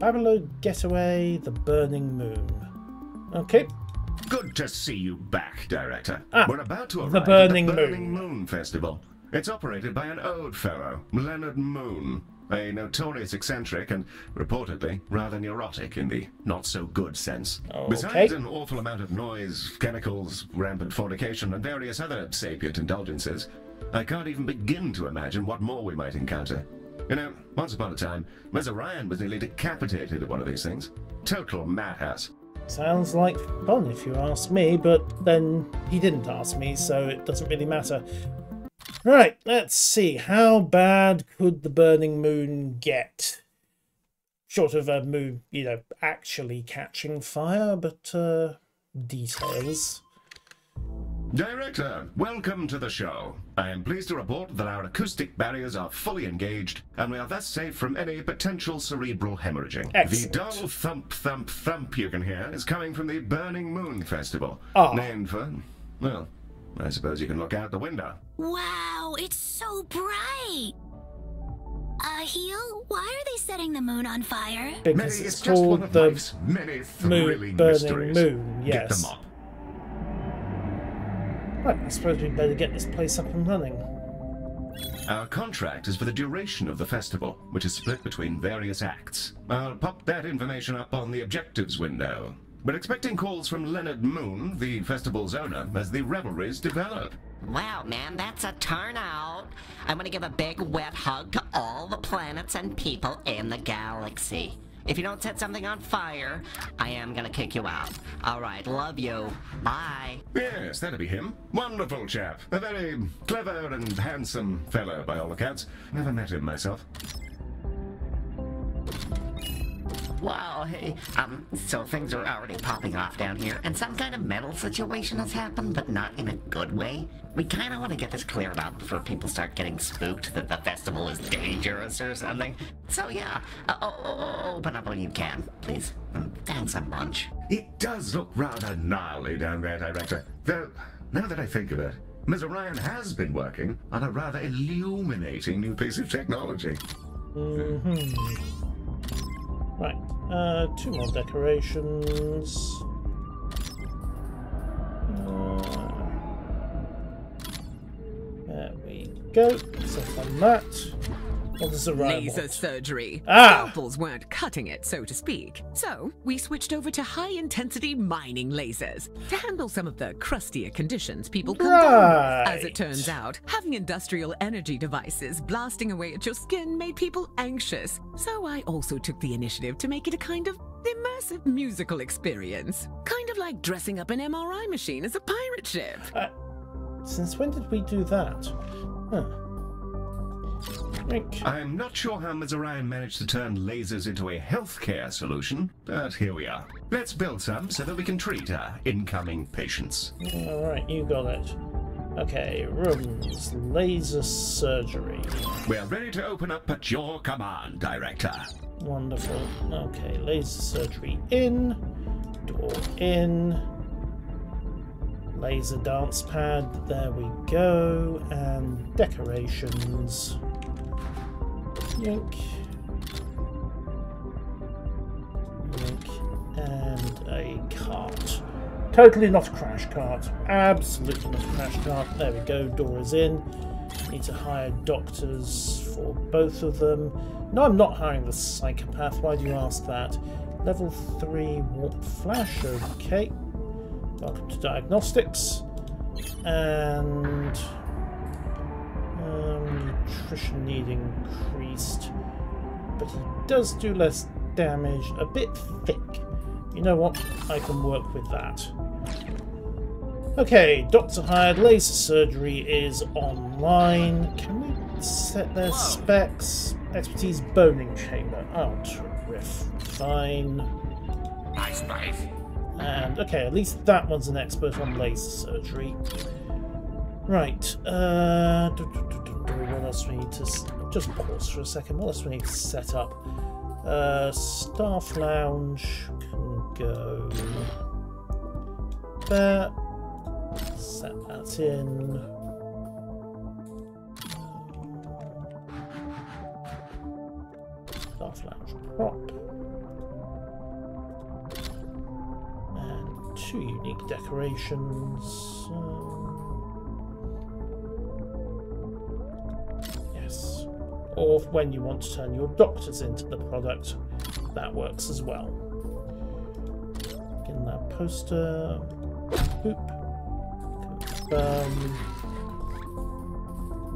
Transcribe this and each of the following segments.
Babylon Getaway, The Burning Moon. Okay. Good to see you back, Director. Ah, We're about to arrive the Burning at the Burning Moon. Moon Festival. It's operated by an old fellow, Leonard Moon, a notorious eccentric and reportedly rather neurotic in the not-so-good sense. Okay. Besides an awful amount of noise, chemicals, rampant fornication, and various other sapient indulgences, I can't even begin to imagine what more we might encounter. You know, once upon a time, Ms. Orion was nearly decapitated at one of these things. Total madhouse. Sounds like fun if you ask me, but then he didn't ask me, so it doesn't really matter. Right, let's see. How bad could the burning moon get? Short of a moon, you know, actually catching fire, but uh, details. Director, welcome to the show. I am pleased to report that our acoustic barriers are fully engaged, and we are thus safe from any potential cerebral hemorrhaging. Excellent. The dull thump, thump, thump you can hear is coming from the Burning Moon Festival, Ah. named for, well, I suppose you can look out the window. Wow, it's so bright! Uh, Heel, why are they setting the moon on fire? Maybe Because it's it's just one called of the life's many thrilling moon, burning mysteries. moon. Get Yes. them up. Right, I suppose we'd better get this place up and running. Our contract is for the duration of the festival, which is split between various acts. I'll pop that information up on the objectives window. We're expecting calls from Leonard Moon, the festival's owner, as the revelries develop. Wow, man, that's a turnout. I'm gonna give a big wet hug to all the planets and people in the galaxy. If you don't set something on fire, I am gonna kick you out. Alright, love you. Bye. Yes, that'll be him. Wonderful chap. A very clever and handsome fellow, by all accounts. Never met him myself. Wow, hey, um, so things are already popping off down here, and some kind of metal situation has happened, but not in a good way. We kind of want to get this cleared up before people start getting spooked that the festival is dangerous or something. So yeah, uh, oh, oh, oh, open up when you can, please. Mm, Thanks a bunch. It does look rather gnarly down there, Director. Though, now that I think of it, Ms. Orion has been working on a rather illuminating new piece of technology. hmm Right, uh, two more decorations. Uh, there we go. Set on that. What does the Laser surgery. Ah! Scalpels weren't cutting it, so to speak. So, we switched over to high intensity mining lasers to handle some of the crustier conditions people come down with. As it turns out, having industrial energy devices blasting away at your skin made people anxious. So, I also took the initiative to make it a kind of immersive musical experience. Kind of like dressing up an MRI machine as a pirate ship. Since when did we do that? Huh. Drink. I'm not sure how Ms. Orion managed to turn lasers into a healthcare solution, but here we are. Let's build some so that we can treat our incoming patients. Alright, you got it. Okay, rooms. Laser surgery. We're ready to open up at your command, Director. Wonderful. Okay, laser surgery in. Door in. Laser dance pad. There we go. And decorations. Yank. Yoink. And a cart. Totally not a crash cart. Absolutely not a crash cart. There we go. Door is in. Need to hire doctors for both of them. No, I'm not hiring the psychopath. Why do you ask that? Level 3 warp flash. Okay. Welcome to diagnostics. And. Um, nutrition need increased. But he does do less damage. A bit thick. You know what? I can work with that. Okay, doctor hired. Laser surgery is online. Can we set their specs? Expertise boning chamber. Oh, terrific. Fine. Nice, nice. And okay, at least that one's an expert on laser surgery. Right. Uh, do, do, do, what else we need to just pause for a second? What else we need to set up? Uh, staff lounge can go there. Set that in. Staff lounge prop. Two unique decorations. Um, yes. Or when you want to turn your doctors into the product, that works as well. Get that poster. Boop. Confirm.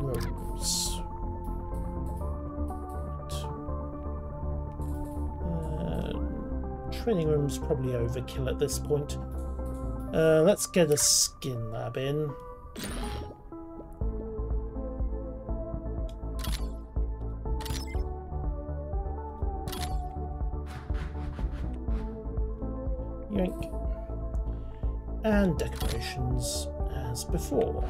Rooms. Uh, training room's probably overkill at this point. Uh, let's get a skin lab in. Yoink. And decorations as before.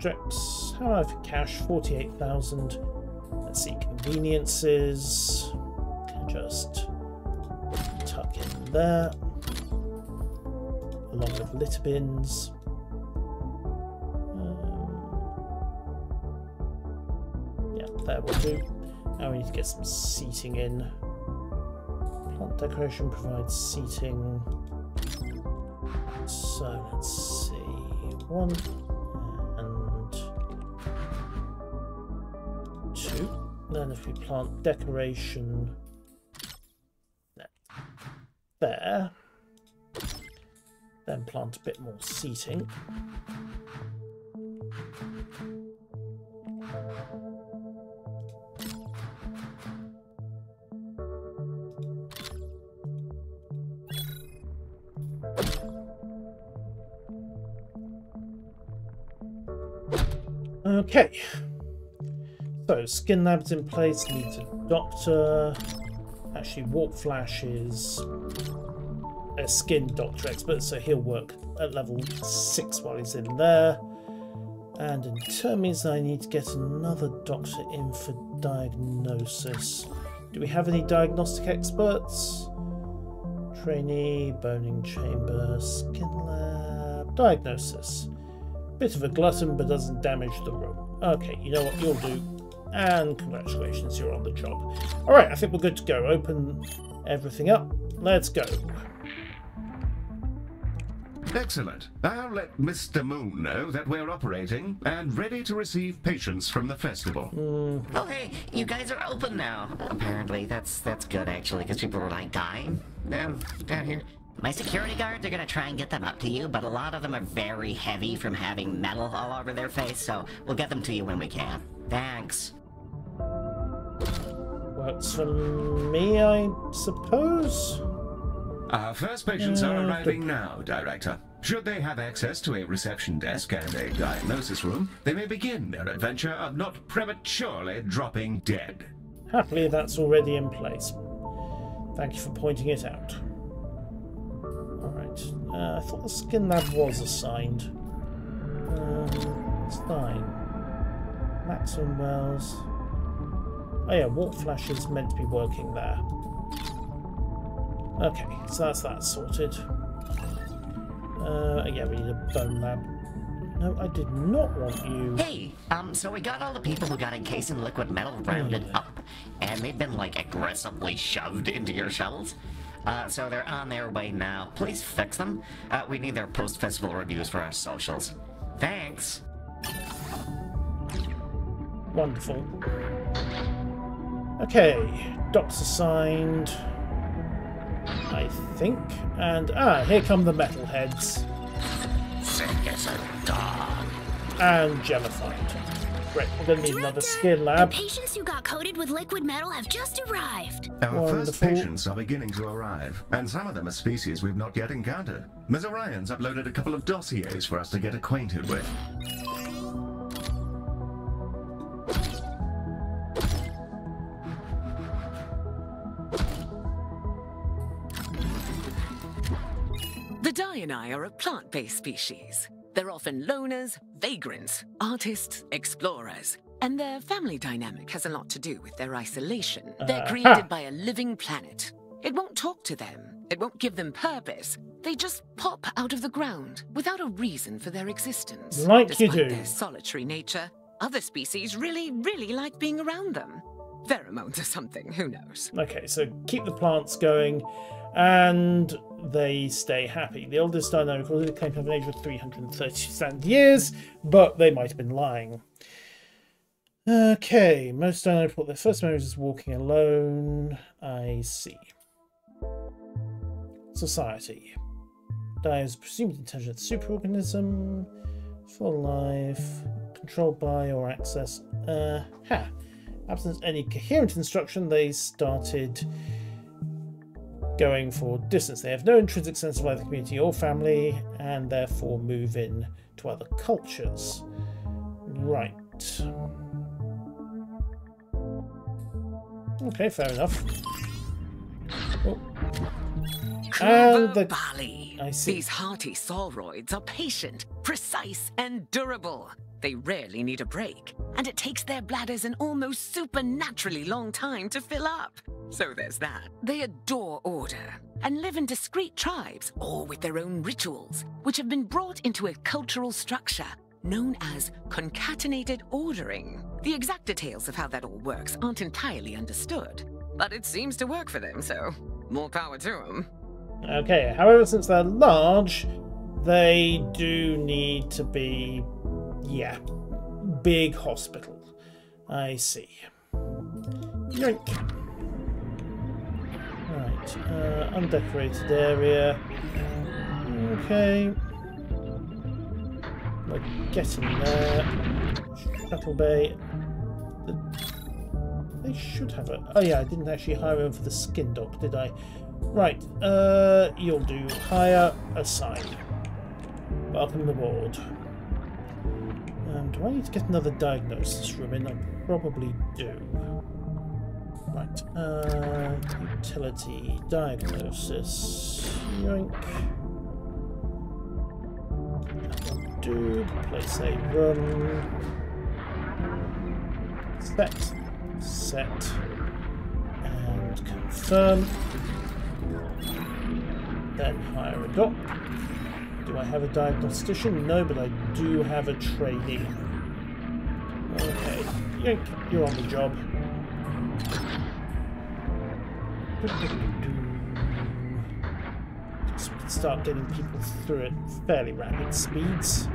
Objects, however, cash 48,000. Let's see, conveniences. Can just tuck in there along with litter bins. Um, yeah, there will do. Now we need to get some seating in. Plant decoration provides seating. So let's see. One Then if we plant decoration there then plant a bit more seating. Okay. So, skin labs in place, needs a doctor. Actually, warp flash is a skin doctor expert, so he'll work at level 6 while he's in there. And in terms, I need to get another doctor in for diagnosis. Do we have any diagnostic experts? Trainee, boning chamber, skin lab, diagnosis. Bit of a glutton, but doesn't damage the room. Okay, you know what you'll do. And congratulations, you're on the job. Alright, I think we're good to go. Open everything up. Let's go. Excellent. I'll let Mr. Moon know that we're operating and ready to receive patients from the festival. Mm. Oh, hey, you guys are open now. Apparently, that's that's good actually, because people were like dying down down here. My security guards are gonna try and get them up to you, but a lot of them are very heavy from having metal all over their face, so we'll get them to you when we can. Thanks. Works for me, I suppose. Our first patients are Uh, arriving now, Director. Should they have access to a reception desk and a diagnosis room, they may begin their adventure of not prematurely dropping dead. Happily, that's already in place. Thank you for pointing it out. Alright, uh, I thought the skin lab was assigned. Um, it's fine. Maximum Wells. Oh yeah, Warp Flash is meant to be working there. Okay, so that's that sorted. Uh, yeah, we need a bone lab. No, I did not want you. Hey, um, so we got all the people who got encased in liquid metal rounded up, and they've been like aggressively shoved into your shells. Uh, so they're on their way now. Please fix them. Uh, we need their post-festival reviews for our socials. Thanks. Wonderful. Okay, docs assigned. I think. And, ah, here come the metalheads. Sick as a dog. And jellified. Great, we're going to need another Director, skin The lab. patients who got coated with liquid metal have just arrived. Our first patients are beginning to arrive, and some of them are species we've not yet encountered. Ms. Orion's uploaded a couple of dossiers for us to get acquainted with. The Diani are a plant-based species. They're often loners, vagrants, artists, explorers. And their family dynamic has a lot to do with their isolation. They're Uh-huh. created by a living planet. It won't talk to them. It won't give them purpose. They just pop out of the ground without a reason for their existence. Like you Despite do. their solitary nature, other species really, really like being around them. Pheromones or something, who knows? Okay, so keep the plants going, and they stay happy. The oldest dino recorded claim to have an age of 330 years, but they might have been lying. Okay, most dino report their first memories is walking alone. I see. Society. Dinos is presumed intelligent superorganism, for life, controlled by or access. Uh, ha. Absent any coherent instruction, they started going for distance. They have no intrinsic sense of either community or family, and therefore move in to other cultures. Right. Okay, fair enough. Oh. And oh, the Bali. These hearty sauroids are patient, precise, and durable. They rarely need a break, and it takes their bladders an almost supernaturally long time to fill up. So there's that. They adore order and live in discrete tribes, all with their own rituals, which have been brought into a cultural structure known as concatenated ordering. The exact details of how that all works aren't entirely understood, but it seems to work for them, so more power to them. Okay, however, since they're large, they do need to be, yeah, big hospital. I see. Yoink. Right, uh, undecorated area. Okay. We're getting there. Shuttle Bay. The, they should have a. Oh yeah, I didn't actually hire him for the skin dock, did I? Right, uh, you'll do hire aside. Welcome aboard. Um, do I need to get another diagnosis room in? I probably do. Right, uh, utility diagnosis. Yoink. Do. Place a room. Set. Set. And confirm. Then hire a doc. Do I have a diagnostician? No, but I do have a trainee. Okay, Yank, you're on the job. Just start getting people through at fairly rapid speeds.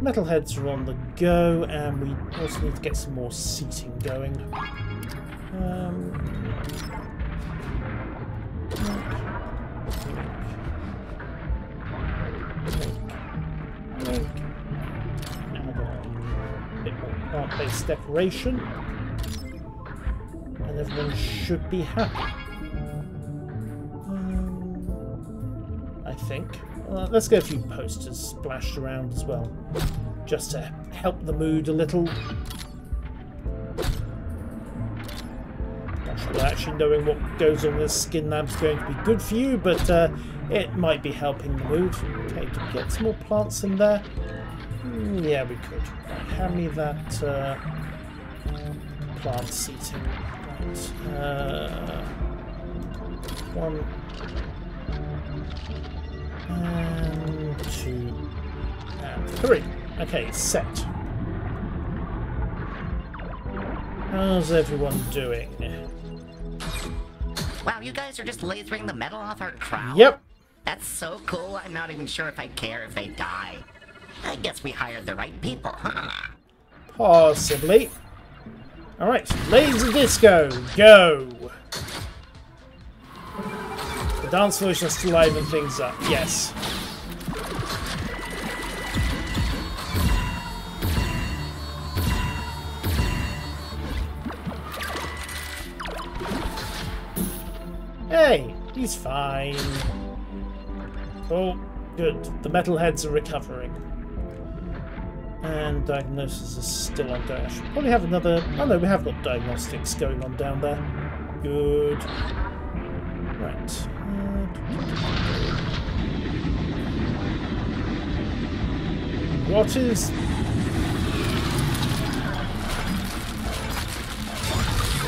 Metalheads are on the go, and we also need to get some more seating going. Um, Plant-based decoration. And everyone should be happy. Um, I think. Uh, let's get a few posters splashed around as well. Just to help the mood a little. Actually knowing what goes on in this skin lab is going to be good for you, but uh, it might be helping the mood. Okay, to get some more plants in there. Mm, yeah, we could. Hand me that uh, plant seating. Right. Uh, one. And two. And three. Okay, set. How's everyone doing? Wow, you guys are just lasering the metal off our crowd? Yep. That's so cool, I'm not even sure if I care if they die. I guess we hired the right people, huh? Possibly. Alright, laser disco, go! The dance floor is just to liven things up, yes. Hey, he's fine. Oh, good. The metalheads are recovering. And diagnosis is still. I should probably have another. Oh no, we have got diagnostics going on down there. Good. Right. What is.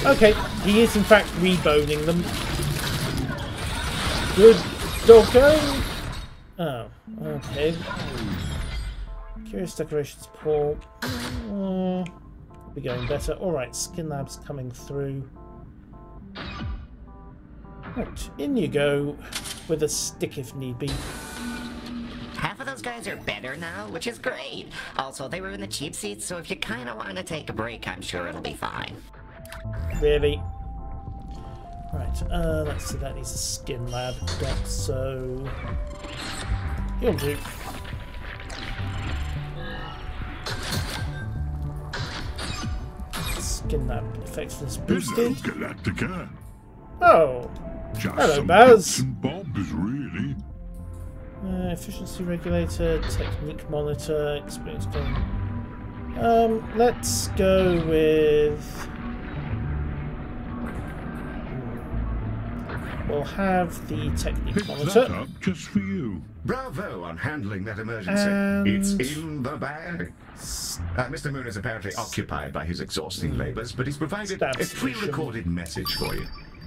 Okay, he is in fact reboning them. Good dog? Oh, okay. Curious decorations, Paul. Uh, be going better. Alright, Skin Lab's coming through. Right, in you go with a stick if need be. Half of those guys are better now, which is great. Also, they were in the cheap seats, so if you kind of want to take a break, I'm sure it'll be fine. Really? Right, uh, let's see, that needs a skin lab doc, so... He'll do. Skin lab effectiveness boosted. Hello, Galacticare. Oh! Just Hello, Baz. bobs, really. Uh, efficiency regulator, technique monitor, experience gain. Um, let's go with. We'll have the technique Pick that monitor. up just for you. Bravo on handling that emergency. And- It's in the bag. Uh, Mr. Moon is apparently occupied by his exhausting labours, but he's provided Stab a pre-recorded message for you.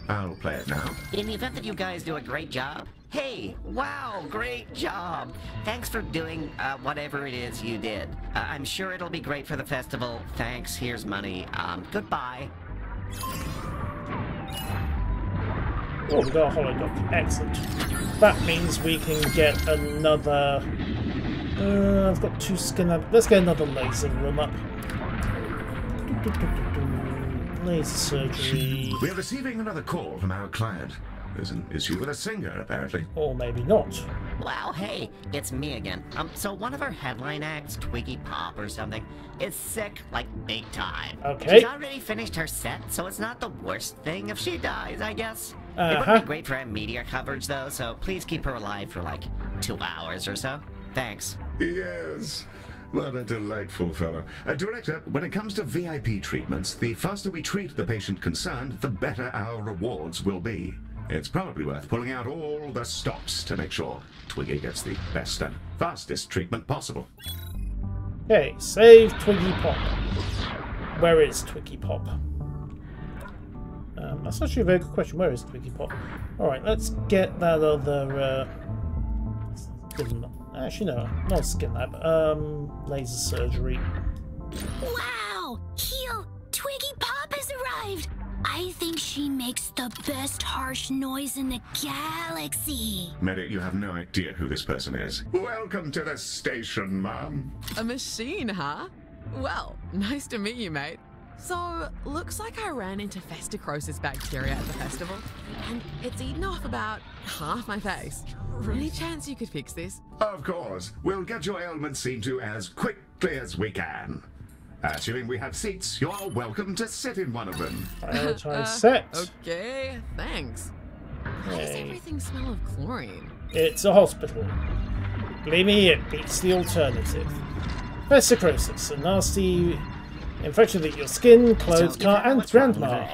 I'll play it now. In the event that you guys do a great job, hey, wow, great job. Thanks for doing uh, whatever it is you did. Uh, I'm sure it'll be great for the festival. Thanks, here's money. Um, goodbye. Oh, we got a holodoc. Excellent. That means we can get another. Uh, I've got two skin up. Let's get another laser room up. Laser surgery. We're receiving another call from our client. There's an issue with a singer, apparently. Or maybe not. Wow, hey, it's me again. Um, so one of our headline acts, Twiggy Pop or something, is sick, like big time. Okay. She's already finished her set, so it's not the worst thing if she dies, I guess. It Uh-huh. would be great for our media coverage, though, so please keep her alive for like two hours or so. Thanks. Yes. What a delightful fellow. Uh, Director, when it comes to VIP treatments, the faster we treat the patient concerned, the better our rewards will be. It's probably worth pulling out all the stops to make sure Twiggy gets the best and fastest treatment possible. Okay, save Twiggy Pop. Where is Twiggy Pop? Um, that's actually a very good question. Where is Twiggy Pop? Alright, let's get that other. Uh, actually, no, not Skin Lab. Um, laser surgery. Wow! Heel! Twiggy Pop has arrived! I think she makes the best harsh noise in the galaxy. Medic, you have no idea who this person is. Welcome to the station, Mom. A machine, huh? Well, nice to meet you, mate. So, looks like I ran into festicrosis bacteria at the festival, and it's eaten off about half my face. Any chance you could fix this? Of course, we'll get your ailment seen to as quickly as we can. Assuming we have seats, you're welcome to sit in one of them. Prioritize uh, set. Okay, thanks. Why does Okay. everything smell of chlorine? It's a hospital. Believe me, it beats the alternative. Festicrosis, a nasty infection that your skin, clothes, So, car, and grandma.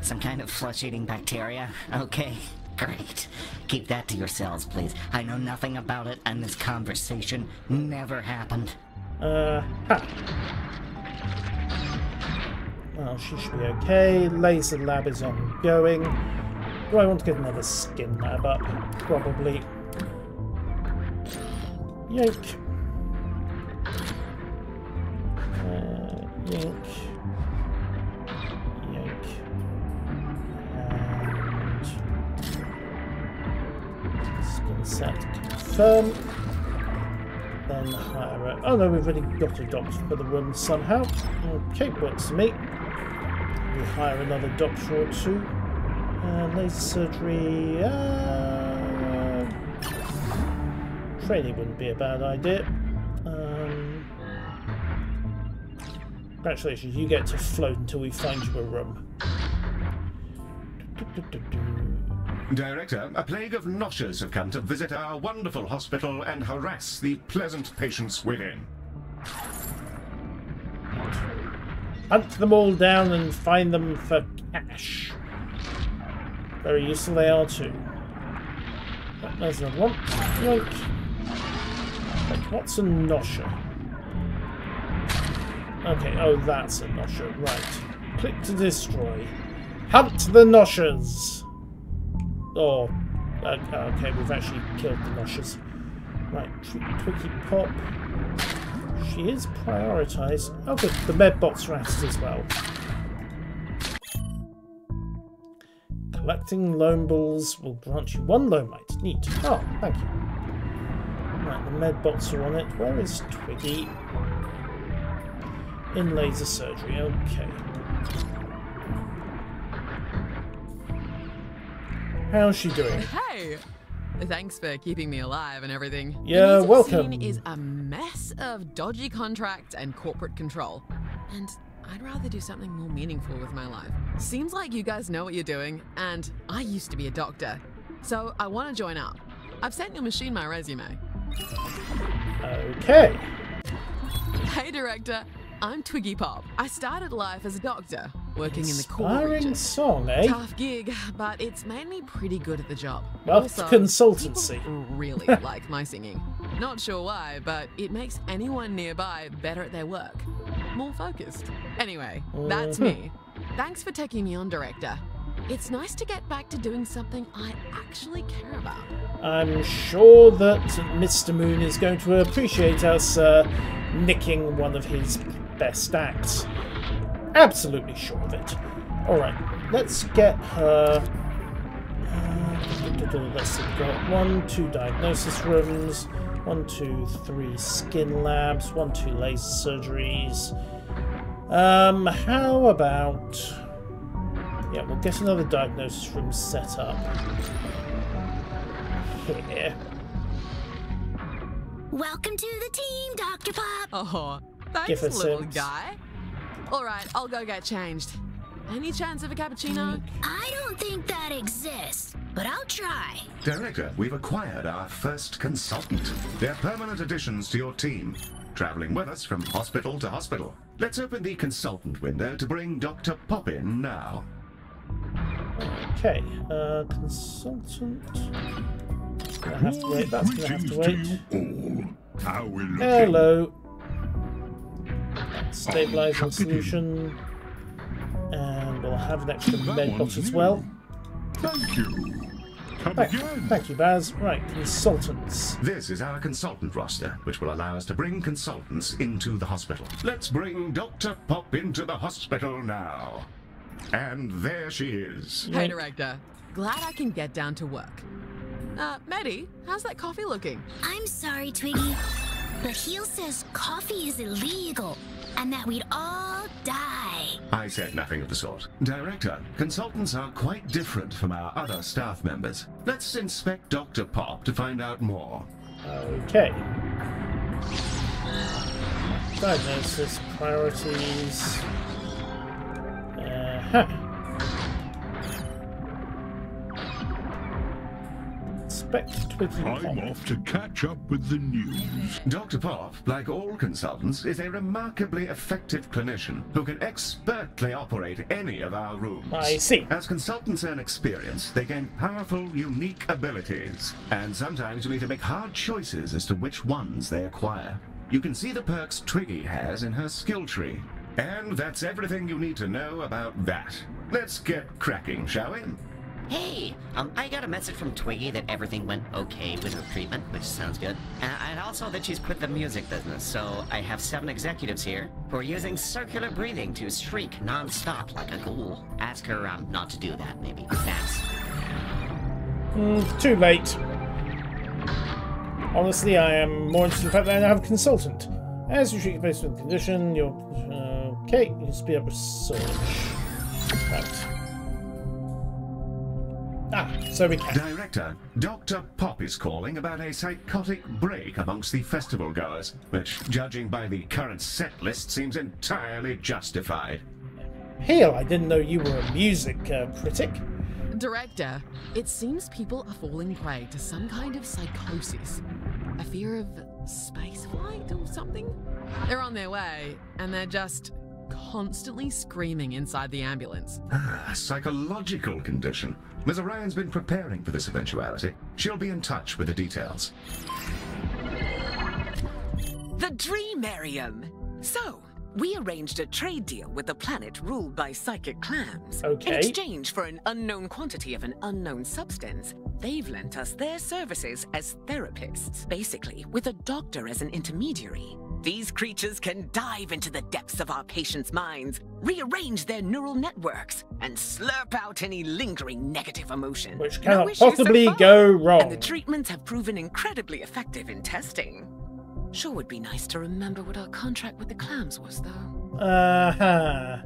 Some kind of flesh-eating bacteria? Okay, great. Keep that to yourselves, please. I know nothing about it, and this conversation never happened. Uh, ha. Well, she should be okay. Laser lab is ongoing. Do I want to get another skin lab up? Probably. Yank. Yank. And skin set confirm. Then hire a... Oh no, we've already got a doctor for the room somehow. Okay, works for me. We hire another doctor or two. Uh, laser surgery... Uh, training wouldn't be a bad idea. Congratulations, you get to float until we find you a room. Director, a plague of noshers have come to visit our wonderful hospital and harass the pleasant patients within. Hunt them all down and find them for cash. Very useful they are too. There's another one. Yoink. What's a nosher? Okay, oh that's a nosher. Right. Click to destroy. Hunt the noshers! Oh, Uh, okay, we've actually killed the Noshers. Right, Tw- Twiggy Pop. She is prioritised. Oh, good. The Medbots are at it as well. Collecting loan balls will grant you one loan mite. Neat. Oh, thank you. Right, the Medbots are on it. Where is Twiggy? In laser surgery. Okay. How's she doing? Hey! Thanks for keeping me alive and everything. Yeah, the welcome. Scene is a mess of dodgy contracts and corporate control, and I'd rather do something more meaningful with my life. Seems like you guys know what you're doing, and I used to be a doctor, so I want to join up. I've sent your machine my resume. Okay. Hey, director. I'm Twiggy Pop. I started life as a doctor, working in the core Inspiring region. song, eh? Tough gig, but it's made me pretty good at the job. Well, also, consultancy. really like my singing. Not sure why, but it makes anyone nearby better at their work. More focused. Anyway, that's me. Thanks for taking me on, director. It's nice to get back to doing something I actually care about. I'm sure that Mr. Moon is going to appreciate us uh, nicking one of his best acts. Absolutely sure of it. Alright, let's get her. Uh, let's see, we've got one, two diagnosis rooms, one, two, three skin labs, one, two laser surgeries. Um, how about. Yeah, we'll get another diagnosis room set up here. Welcome to the team, Dr. Pop. Oh, Give thanks, us little a- guy. All right, I'll go get changed. Any chance of a cappuccino? I don't think that exists, but I'll try. Director, we've acquired our first consultant. They're permanent additions to your team, traveling with us from hospital to hospital. Let's open the consultant window to bring Dr. Pop in now. Okay, uh, consultant. Gonna have to wait. That's gonna have to Greetings wait. to you all. How we looking? Hello. Stabilizing chuck it in. solution. And we'll have an extra med medbot one's as well. Thank you. Come Thank, again. thank you, Baz. Right, consultants. This is our consultant roster, which will allow us to bring consultants into the hospital. Let's bring Dr. Pop into the hospital now. And there she is. Hey, director. Glad I can get down to work. Uh, Maddie, how's that coffee looking? I'm sorry, Twiggy, but Heel says coffee is illegal and that we'd all die. I said nothing of the sort. Director, consultants are quite different from our other staff members. Let's inspect Dr. Pop to find out more. Okay. Diagnosis, priorities. Uh-huh. Inspect Twiggy I'm off to catch up with the news. Dr. Pop, like all consultants, is a remarkably effective clinician who can expertly operate any of our rooms. I see. As consultants earn experience, they gain powerful, unique abilities, and sometimes we need to make hard choices as to which ones they acquire. You can see the perks Twiggy has in her skill tree. And that's everything you need to know about that. Let's get cracking, shall we? Hey, um, I got a message from Twiggy that everything went okay with her treatment, which sounds good. Uh, and also that she's quit the music business, so I have seven executives here who are using circular breathing to shriek non-stop like a ghoul. Ask her um, not to do that, maybe. Thanks. Mm, too late. Honestly, I am more interested in the fact that I have a consultant. As you treat your on the condition, you're. Okay, you can speed up research. Right. Ah, so we can. Director, Dr. Pop is calling about a psychotic break amongst the festival goers, which, judging by the current set list, seems entirely justified. Heel, I didn't know you were a music uh, critic. Director, it seems people are falling prey to some kind of psychosis. A fear of spaceflight or something? They're on their way, and they're just constantly screaming inside the ambulance. Ah, a psychological condition. Ms. Orion's been preparing for this eventuality. She'll be in touch with the details. The dream, Dreamarium. So, We arranged a trade deal with the planet ruled by psychic clams. Okay. In exchange for an unknown quantity of an unknown substance, they've lent us their services as therapists, basically, with a doctor as an intermediary. These creatures can dive into the depths of our patients' minds, rearrange their neural networks, and slurp out any lingering negative emotion. Which No cannot issues so possibly far. go And the treatments have proven incredibly effective in testing. Sure would be nice to remember what our contract with the clams was, though. Uh-huh.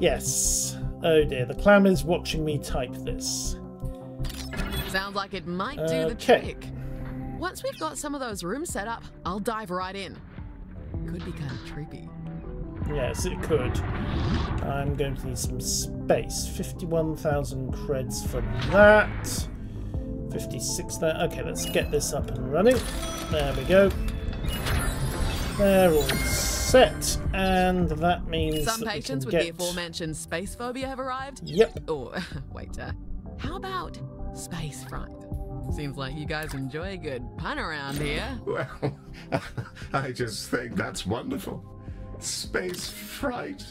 Yes. Oh dear, the clam is watching me type this. Sounds like it might do the trick. Once we've got some of those rooms set up, I'll dive right in. Could be kind of trippy. Yes, it could. I'm going to need some space. 51,000 creds for that. 56 there. Okay, let's get this up and running. There we go. They're all set. And that means Some that we patients can with get... the aforementioned space phobia have arrived. Yep. Or, wait, uh, how about space fright? Seems like you guys enjoy a good pun around here. Well, I just think that's wonderful. Space fright.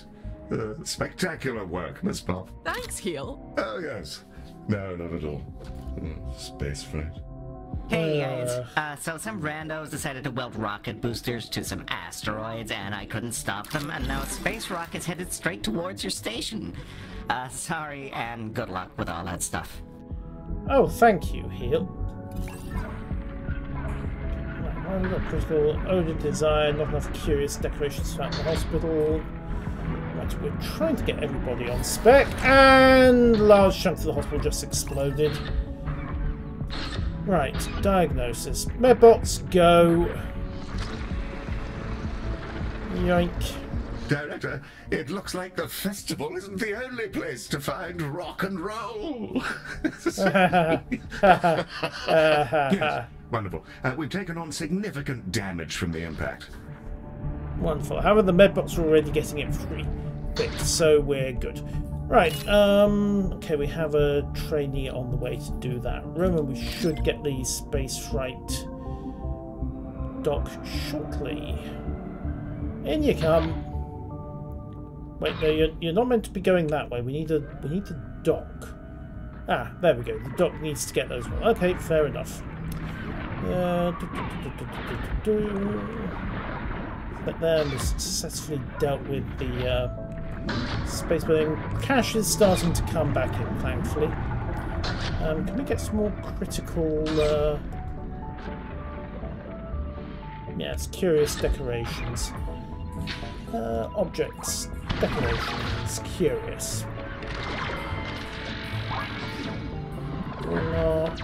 Uh, spectacular work, Miss Pop. Thanks, Heel. Oh, yes. No, not at all. Uh, space fright. Hey guys, uh, so some randos decided to weld rocket boosters to some asteroids, and I couldn't stop them, and now a Space rocket's headed straight towards your station. Uh, sorry, and good luck with all that stuff. Oh, thank you, well, we've got critical odor desire, not enough curious decorations throughout the hospital. Right, we're trying to get everybody on spec, and large chunks of the hospital just exploded. Right, diagnosis. Medbots, go. Yoink. Director, it looks like the festival isn't the only place to find rock and roll. yes, wonderful. Uh, we've taken on significant damage from the impact. Wonderful. However, the medbots are already getting it free fixed, so we're good. Right, um, okay, we have a trainee on the way to do that room, and we should get the space fright dock shortly. In you come. Wait, no, you're, you're not meant to be going that way. We need a we need a dock. Ah, there we go. The dock needs to get those. One. Okay, fair enough. Uh. But then we successfully dealt with the uh, space building. Cash is starting to come back in, thankfully. Um, can we get some more critical... Uh... Yes, curious decorations. Uh, objects, decorations, curious. Not...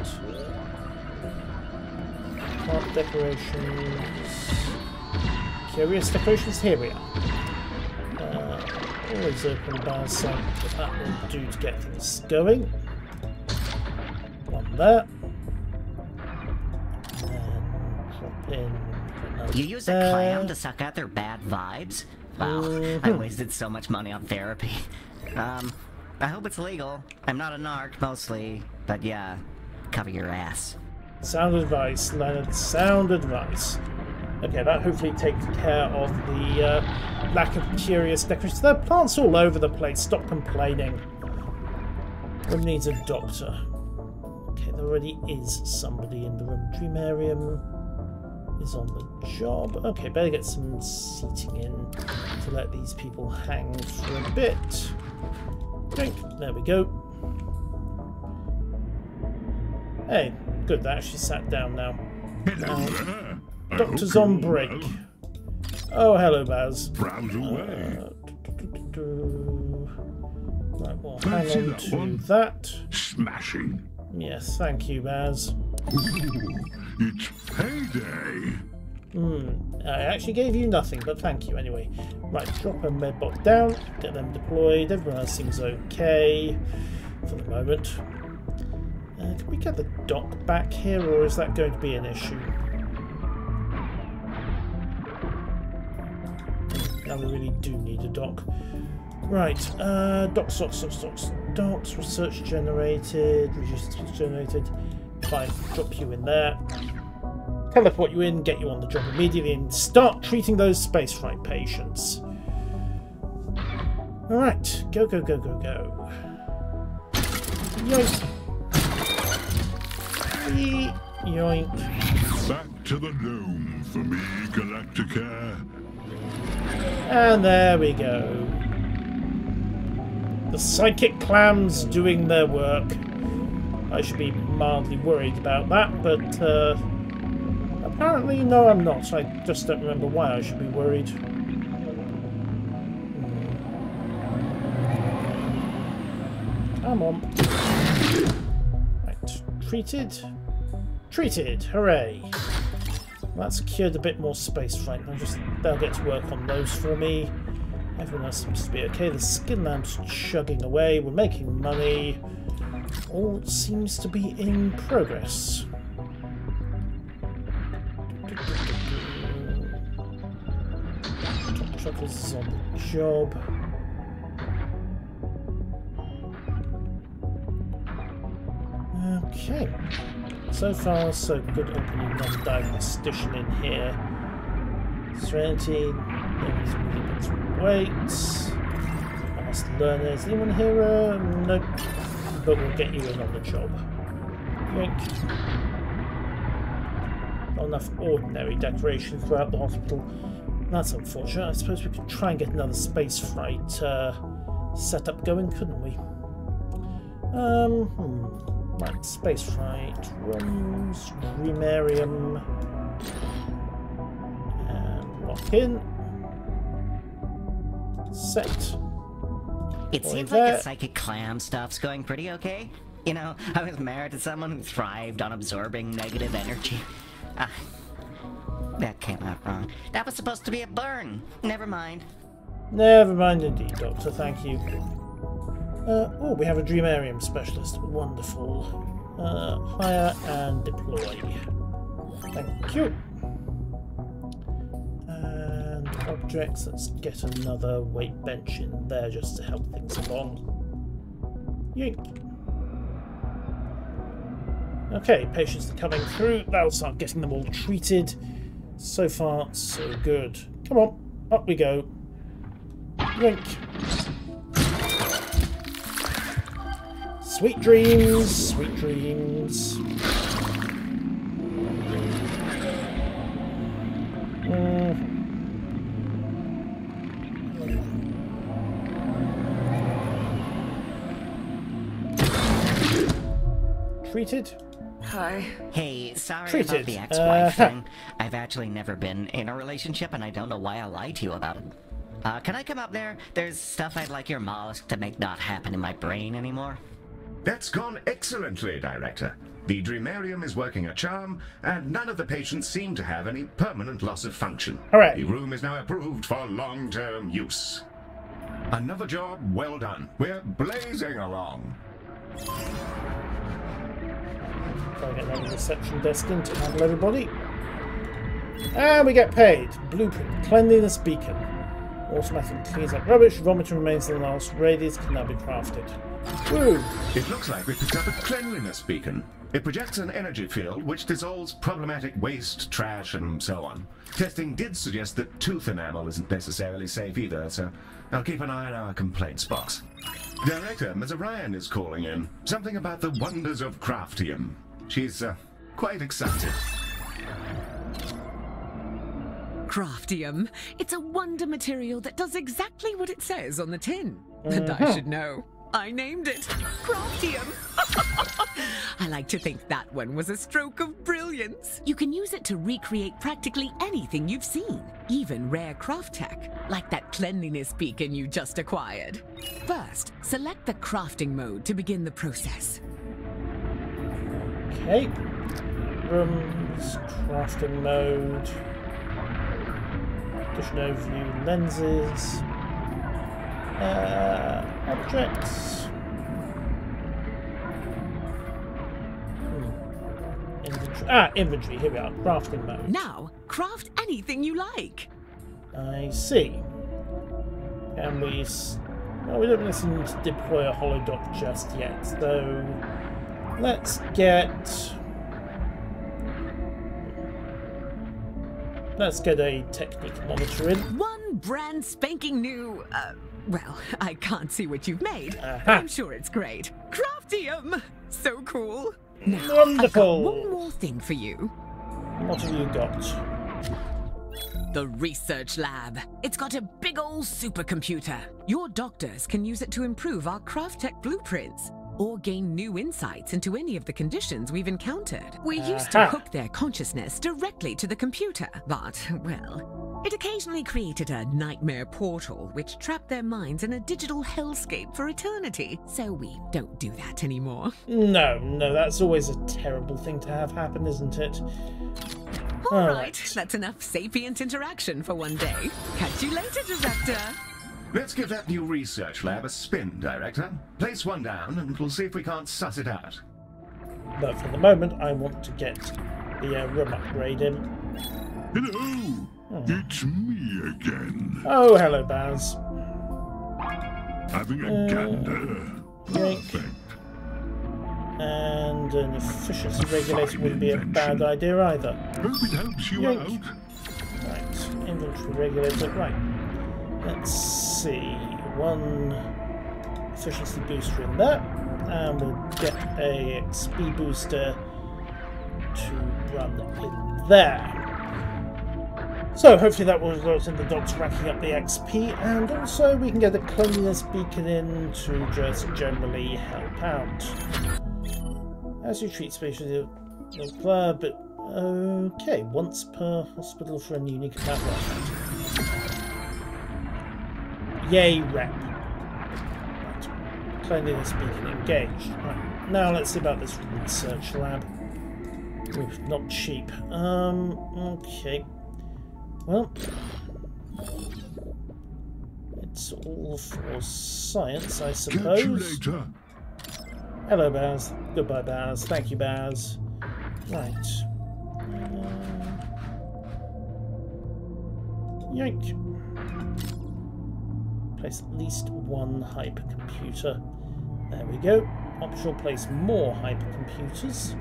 Not decorations... Curious decorations, here we are. Uh, always open but that will do to get things going. One there. And drop in. another You use a clam to suck out their bad vibes? Wow, I wasted so much money on therapy. Um, I hope it's legal. I'm not a narc, mostly, but yeah, cover your ass. Sound advice, Leonard. Sound advice. Okay, that hopefully takes care of the uh, lack of curious decorations. There are plants all over the place. Stop complaining. Room needs a doctor. Okay, there already is somebody in the room. Dreamarium is on the job. Okay, better get some seating in to let these people hang for a bit. Drink. There we go. Hey, good. That actually sat down now. Hello there. I Doctor's on break. well. Oh, hello, Baz. Browse away. Uh. Right, well, hang on that to one? that. Smashing. Yes, thank you, Baz. It's payday. Hmm, I actually gave you nothing, but thank you anyway. Right, drop a medbot down, get them deployed. Everyone else seems okay for the moment. Uh, can we get the dock back here, or is that going to be an issue? Hmm, Now we really do need a dock. Right, uh, docks, docks, docks, docks, docks, research generated, research generated. Fine, drop you in there teleport you in, get you on the job immediately, and start treating those space flight patients. Alright, go, go, go, go, go. Yoink. Yoink. Back to the dome for me, Galacticare. And there we go. The psychic clams doing their work. I should be mildly worried about that, but uh, apparently, no, I'm not. I just don't remember why I should be worried. Hmm. Come on. Right, treated. Treated, hooray. That's secured a bit more space right now. Just they'll get to work on those for me. Everyone else seems to be okay. The skin lamp's chugging away. We're making money. All seems to be in progress. Truckers is on the job. Okay. So far, so good opening non-diagnostician in here. Serenity, nobody's moving its weights. Fast learners. Anyone here? Uh, nope. But we'll get you in on the job. Yoink. Not enough ordinary decoration throughout the hospital. That's unfortunate. I suppose we could try and get another space flight uh, setup going, couldn't we? Um, hmm. Right, space flight, rooms, Dreamarium, and lock in. Set. It Boy, seems like that- the psychic clam stuff's going pretty okay. You know, I was married to someone who thrived on absorbing negative energy. Ah, that came out wrong. That was supposed to be a burn. Never mind. Never mind indeed, Doctor, thank you. Uh, oh, we have a Dreamarium specialist. Wonderful. Uh, hire and deploy. Thank you. Objects, let's get another weight bench in there just to help things along. Yoink. Okay, patients are coming through. That'll start getting them all treated. So far, so good. Come on, up we go. Yoink. Sweet dreams, sweet dreams. Mm. Treated? Hi. Hey, sorry Treated. about the ex-wife Uh, thing. I've actually never been in a relationship, and I don't know why I lied to you about it. Uh, can I come up there? There's stuff I'd like your mollusk to make not happen in my brain anymore. That's gone excellently, Director. The Dreamarium is working a charm, and none of the patients seem to have any permanent loss of function. Hooray. The room is now approved for long-term use. Another job well done. We're blazing along. Try to get another reception desk in to handle everybody. And we get paid. Blueprint. Cleanliness beacon. Automatic cleans up rubbish. Vomiter remains in the last radius. Can now be crafted. Woo! It looks like we picked up a cleanliness beacon. It projects an energy field which dissolves problematic waste, trash, and so on. Testing did suggest that tooth enamel isn't necessarily safe either, so I'll keep an eye on our complaints box. Director Mazarian is calling in. Something about the wonders of Craftium. She's uh, quite excited. Craftium. It's a wonder material that does exactly what it says on the tin. And I should know. I named it Craftium. I like to think that one was a stroke of brilliance. You can use it to recreate practically anything you've seen, even rare craft tech, like that cleanliness beacon you just acquired. First, select the crafting mode to begin the process. Okay. Rooms. Crafting mode. additional view Lenses. Uh, objects. Hmm. Inventory. Ah, inventory. Here we are. Crafting mode. Now, craft anything you like. I see. And we... Well, we don't necessarily need to deploy a holodoc just yet, though. Let's get... Let's get a technique monitor in. One brand spanking new uh, well, I can't see what you've made. Uh-huh. I'm sure it's great. Craftium! So cool. Now, I've got Wonderful. one more thing for you. What have you got? The research lab. It's got a big old supercomputer. Your doctors can use it to improve our craft tech blueprints or gain new insights into any of the conditions we've encountered. We uh-huh. used to hook their consciousness directly to the computer, but, well, it occasionally created a nightmare portal which trapped their minds in a digital hellscape for eternity. So we don't do that anymore. No, no, that's always a terrible thing to have happen, isn't it? All All right, right. that's enough sapient interaction for one day. Catch you later, Director. Let's give that new research lab a spin, Director. Place one down, and we'll see if we can't suss it out. But for the moment, I want to get the uh, room upgrade in. Hello! It's me again. Oh, hello, Baz. Having a gander. Yoink. Perfect. And an efficiency regulator wouldn't be a bad idea either. Hope it helps you Yoink. out. Right, inventory regulator. Right. Let's see. One efficiency booster in there. And we'll get a XP booster to run in there. So hopefully that will result in the dogs racking up the XP, and also we can get a cleanliness beacon in to just generally help out. As you treat spatial uh, but okay, once per hospital for a unique of Yay, rep. Right. Cleanliness beacon engaged. Right. Now let's see about this research lab. Ooh, not cheap. Um, okay. Well, it's all for science, I Catch you suppose. later. Hello, Baz. Goodbye, Baz. Thank you, Baz. Right. Uh, yank. Place at least one hypercomputer. There we go. Optional place more hypercomputers.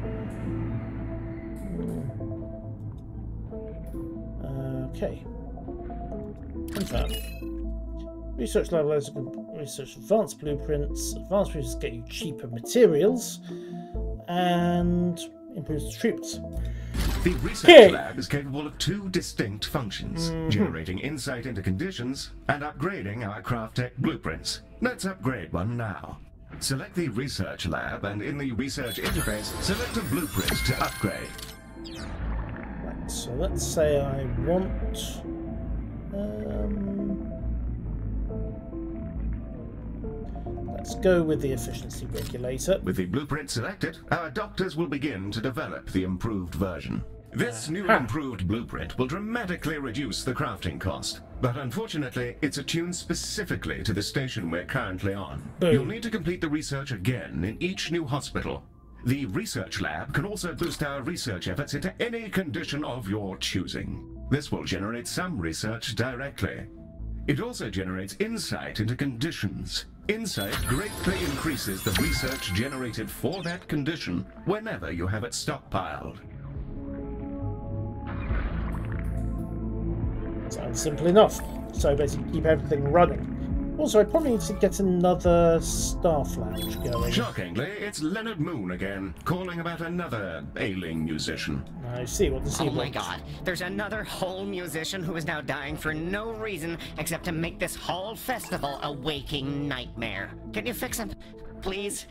Okay. Confirm. Research allows research advanced blueprints. Advanced blueprints get you cheaper materials and improves the treatments. The research lab is capable of two distinct functions generating insight into conditions and upgrading our craft tech blueprints. Let's upgrade one now. Select the research lab and in the research interface, select a blueprint to upgrade. Right, so let's say I want. Um, let's go with the efficiency regulator. With the blueprint selected, our doctors will begin to develop the improved version. This uh, new improved blueprint will dramatically reduce the crafting cost, but unfortunately, it's attuned specifically to the station we're currently on. Boom. You'll need to complete the research again in each new hospital. The research lab can also boost our research efforts into any condition of your choosing. This will generate some research directly. It also generates insight into conditions. Insight greatly increases the research generated for that condition whenever you have it stockpiled. Sounds simple enough. So basically, keep everything running. Also, I probably need to get another staff lounge going. Shockingly, it's Leonard Moon again, calling about another ailing musician. I see what the sea Oh my wants. god, there's another whole musician who is now dying for no reason except to make this whole festival a waking nightmare. Can you fix him, please?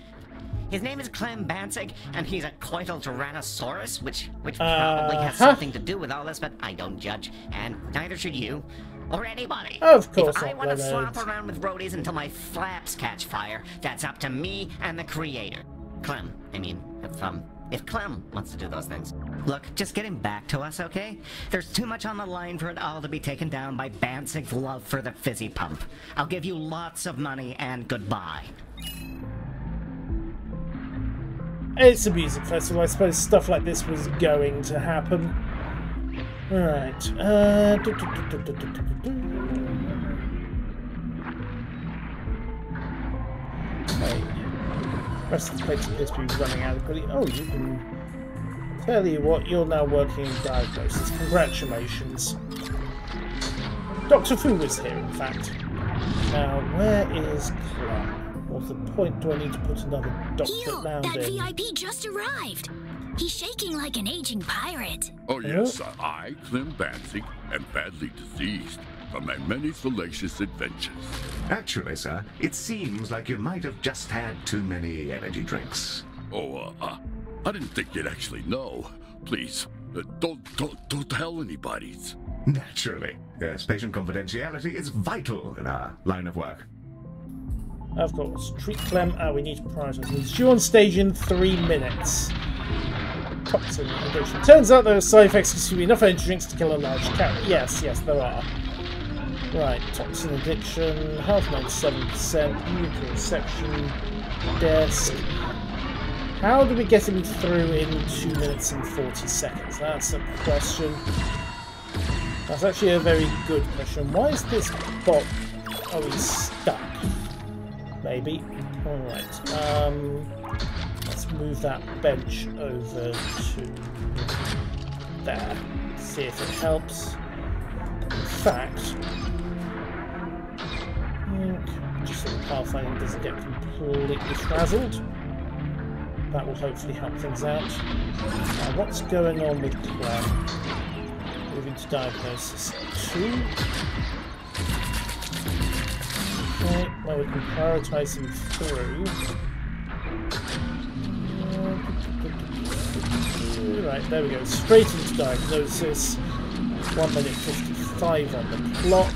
His name is Clem Bansig, and he's a coital tyrannosaurus, which which probably has Uh-huh. something to do with all this, but I don't judge, and neither should you. Or anybody. Of course If I want to slop around with roadies until my flaps catch fire, that's up to me and the creator. Clem, I mean, if um, if Clem wants to do those things. Look, just get him back to us, okay? There's too much on the line for it all to be taken down by Bansig's love for the fizzy pump. I'll give you lots of money and goodbye. It's a music festival. I suppose stuff like this was going to happen. All right. Uh. Rest of the plate appears to be running adequately. Oh, you can tell you what, you're now working in diagnosis. Congratulations. Dr. Fu was here, in fact. Now, where is Clara? What's the point? Do I need to put another doctor Heel, round that in? VIP just arrived. He's shaking like an aging pirate. Oh, yes, I, Clem Banzig, am badly diseased from my many fallacious adventures. Actually, sir, it seems like you might have just had too many energy drinks. Oh, uh, uh, I didn't think you'd actually know. Please, uh, don't, don't, don't tell anybody. Naturally. Yes, patient confidentiality is vital in our line of work. Of course. Treat Clem. Ah, we need to prioritise. He's due on stage in three minutes. Addiction. Turns out there are side effects consuming enough energy drinks to kill a large cat. Yes, yes, there are. Right, toxin addiction, health 97%, nuclear reception, desk. How do we get him through in 2 minutes and 40 seconds? That's a question. That's actually a very good question. Why is this bot... He's stuck. Maybe. Alright. Um, let's move that bench over to there. See if it helps. In fact, just so the pathfinding doesn't get completely frazzled. That will hopefully help things out. Now, what's going on with Clem? Moving to diagnosis 2. Well we can prioritise him through. Right, there we go. Straight into diagnosis. 1 minute 55 on the clock.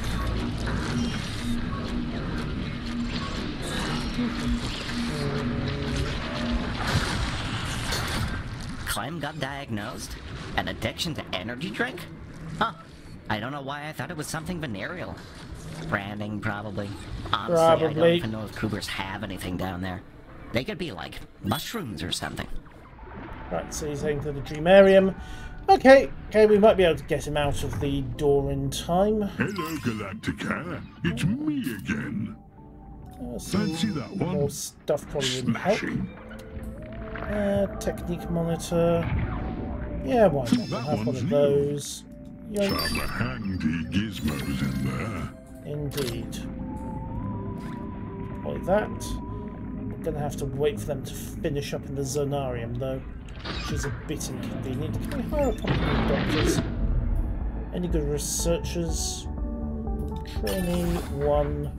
Clem got diagnosed? An addiction to energy drink? Huh. I don't know why I thought it was something venereal. Branding, probably. Honestly, I don't even know if cougars have anything down there. They could be like mushrooms or something. Right, so he's heading to the Dreamarium. Okay, okay, we might be able to get him out of the door in time. Hello, Galacticare. It's me again. Uh, some Fancy that one? More stuff probably wouldn't help. Smashing. Uh, technique monitor. Yeah, why not? We'll have one of those. Yoink. Some handy gizmos in there. Indeed. Like that. We're going to have to wait for them to finish up in the zonarium, though, which is a bit inconvenient. Can we hire a couple of doctors? Any good researchers? Trainee 1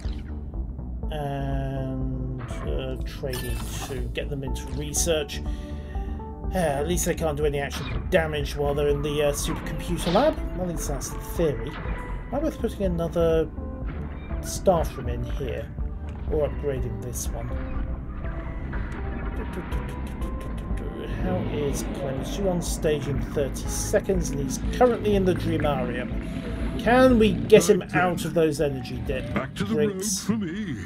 and uh, trainee 2. Get them into research. At least they can't do any actual damage while they're in the uh, supercomputer lab. At least that's the theory. Am I worth putting another staff room in here? Or upgrading this one? How is Clemens? Due on stage in 30 seconds and he's currently in the Dreamarium. Can we get him out of those energy debt Back to the road drinks? for me.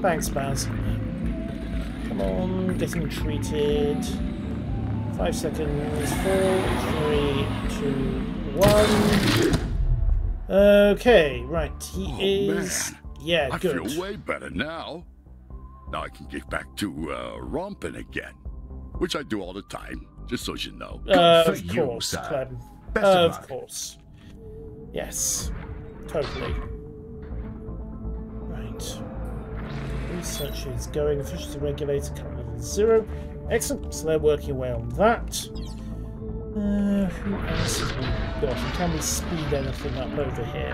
Thanks, Baz. Come on, get him treated. Five seconds. Four, three, two, one. Okay, right. He Oh, is. man. Yeah, I good. feel way better now. Now I can get back to uh, romping again, which I do all the time, just so you know. Uh, of you, course, sir. Clem. Best of of luck. course. Yes. Totally. Right. Research is going. Efficiency regulator current level zero. Excellent. So they're working away on that. Uh, who else have we got? And can we speed anything up over here?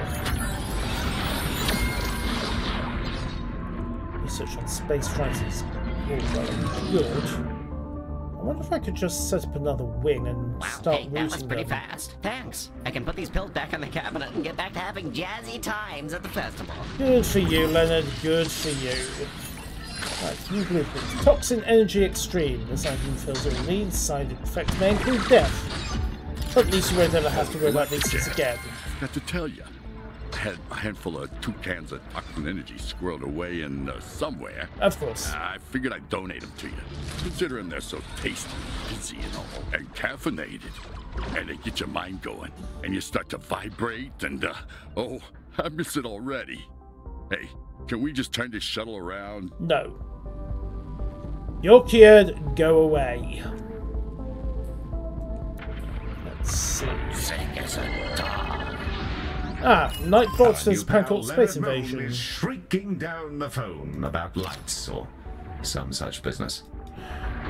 Research on space fighters. All well good. I wonder if I could just set up another wing and Wow, start hey, that was pretty them. fast. Thanks. I can put these pills back in the cabinet and get back to having jazzy times at the festival. Good for you, Leonard. Good for you. Right, new blueprint. Toxin Energy Extreme. This item fills all needs. Side effects may include death. But at least you won't ever have to worry about these things again. Got to tell you, I had a handful of two cans of toxin energy squirreled away in uh, somewhere. Of course. I figured I'd donate them to you, considering they're so tasty, fizzy, and all, and caffeinated. And they get your mind going, and you start to vibrate, and, uh, oh, I miss it already. Hey, can we just turn this shuttle around? No. You're cured. Go away. Let's see. Sick as a dog. Ah, Nightbot Our says new pal Pancort Space Invasion. is shrieking down the phone about lights or some such business.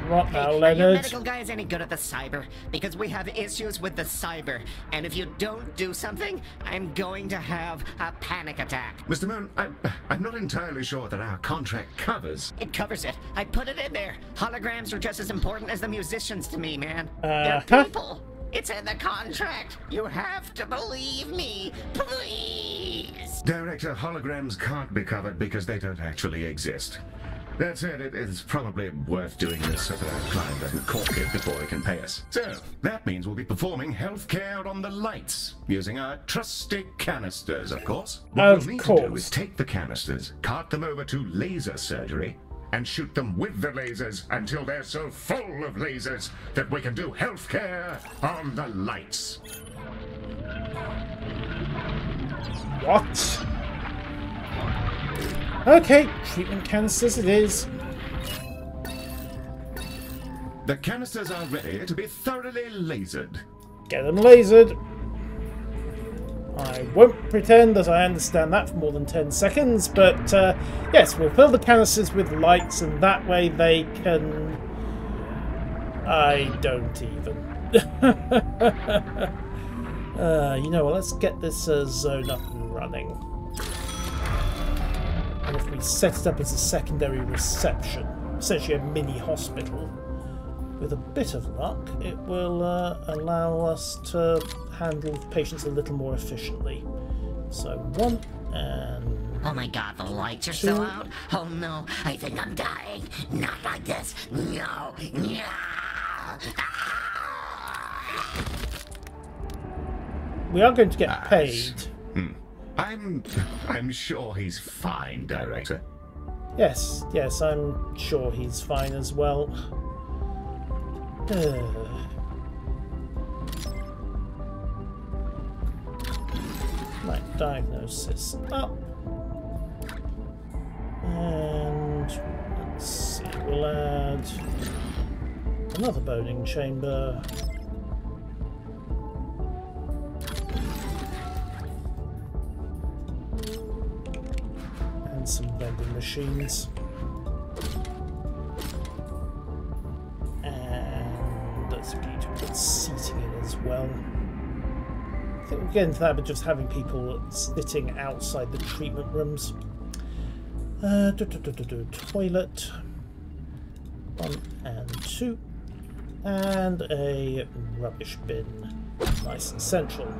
What now, Hey, are you Leonard? medical guys any good at the cyber? Because we have issues with the cyber, and if you don't do something, I'm going to have a panic attack. Mr. Moon, I'm, I'm not entirely sure that our contract covers. It covers it. I put it in there. Holograms are just as important as the musicians to me, man. Uh-huh. They're people. It's in the contract. You have to believe me, please. Director, holograms can't be covered because they don't actually exist. That said, it is probably worth doing this so that our client doesn't cork it before he can pay us. So, that means we'll be performing healthcare on the lights, using our trusty canisters, of course. What Of we'll need to do is take the canisters, cart them over to laser surgery, and shoot them with the lasers until they're so full of lasers that we can do healthcare on the lights. What? Okay, treatment canisters it is. The canisters are ready to be thoroughly lasered. Get them lasered. I won't pretend that I understand that for more than 10 seconds, but uh, yes, we'll fill the canisters with lights and that way they can. I don't even. uh, you know what, let's get this uh, zone up and running. And if we set it up as a secondary reception, essentially a mini hospital, with a bit of luck, it will uh, allow us to handle patients a little more efficiently. So one and Oh my god, the lights are Two. so out. Oh no, I think I'm dying. Not like this. No. No. Ah! we are going to get Nice. paid. I'm I'm sure he's fine, Director. Yes, yes, I'm sure he's fine as well. Right, diagnosis up. And let's see, we'll add another boning chamber. And some vending machines. And let's need to put seating in as well. I think we'll get into that, but just having people sitting outside the treatment rooms. Uh, do, do, do, toilet. One and two. And a rubbish bin. Nice and central.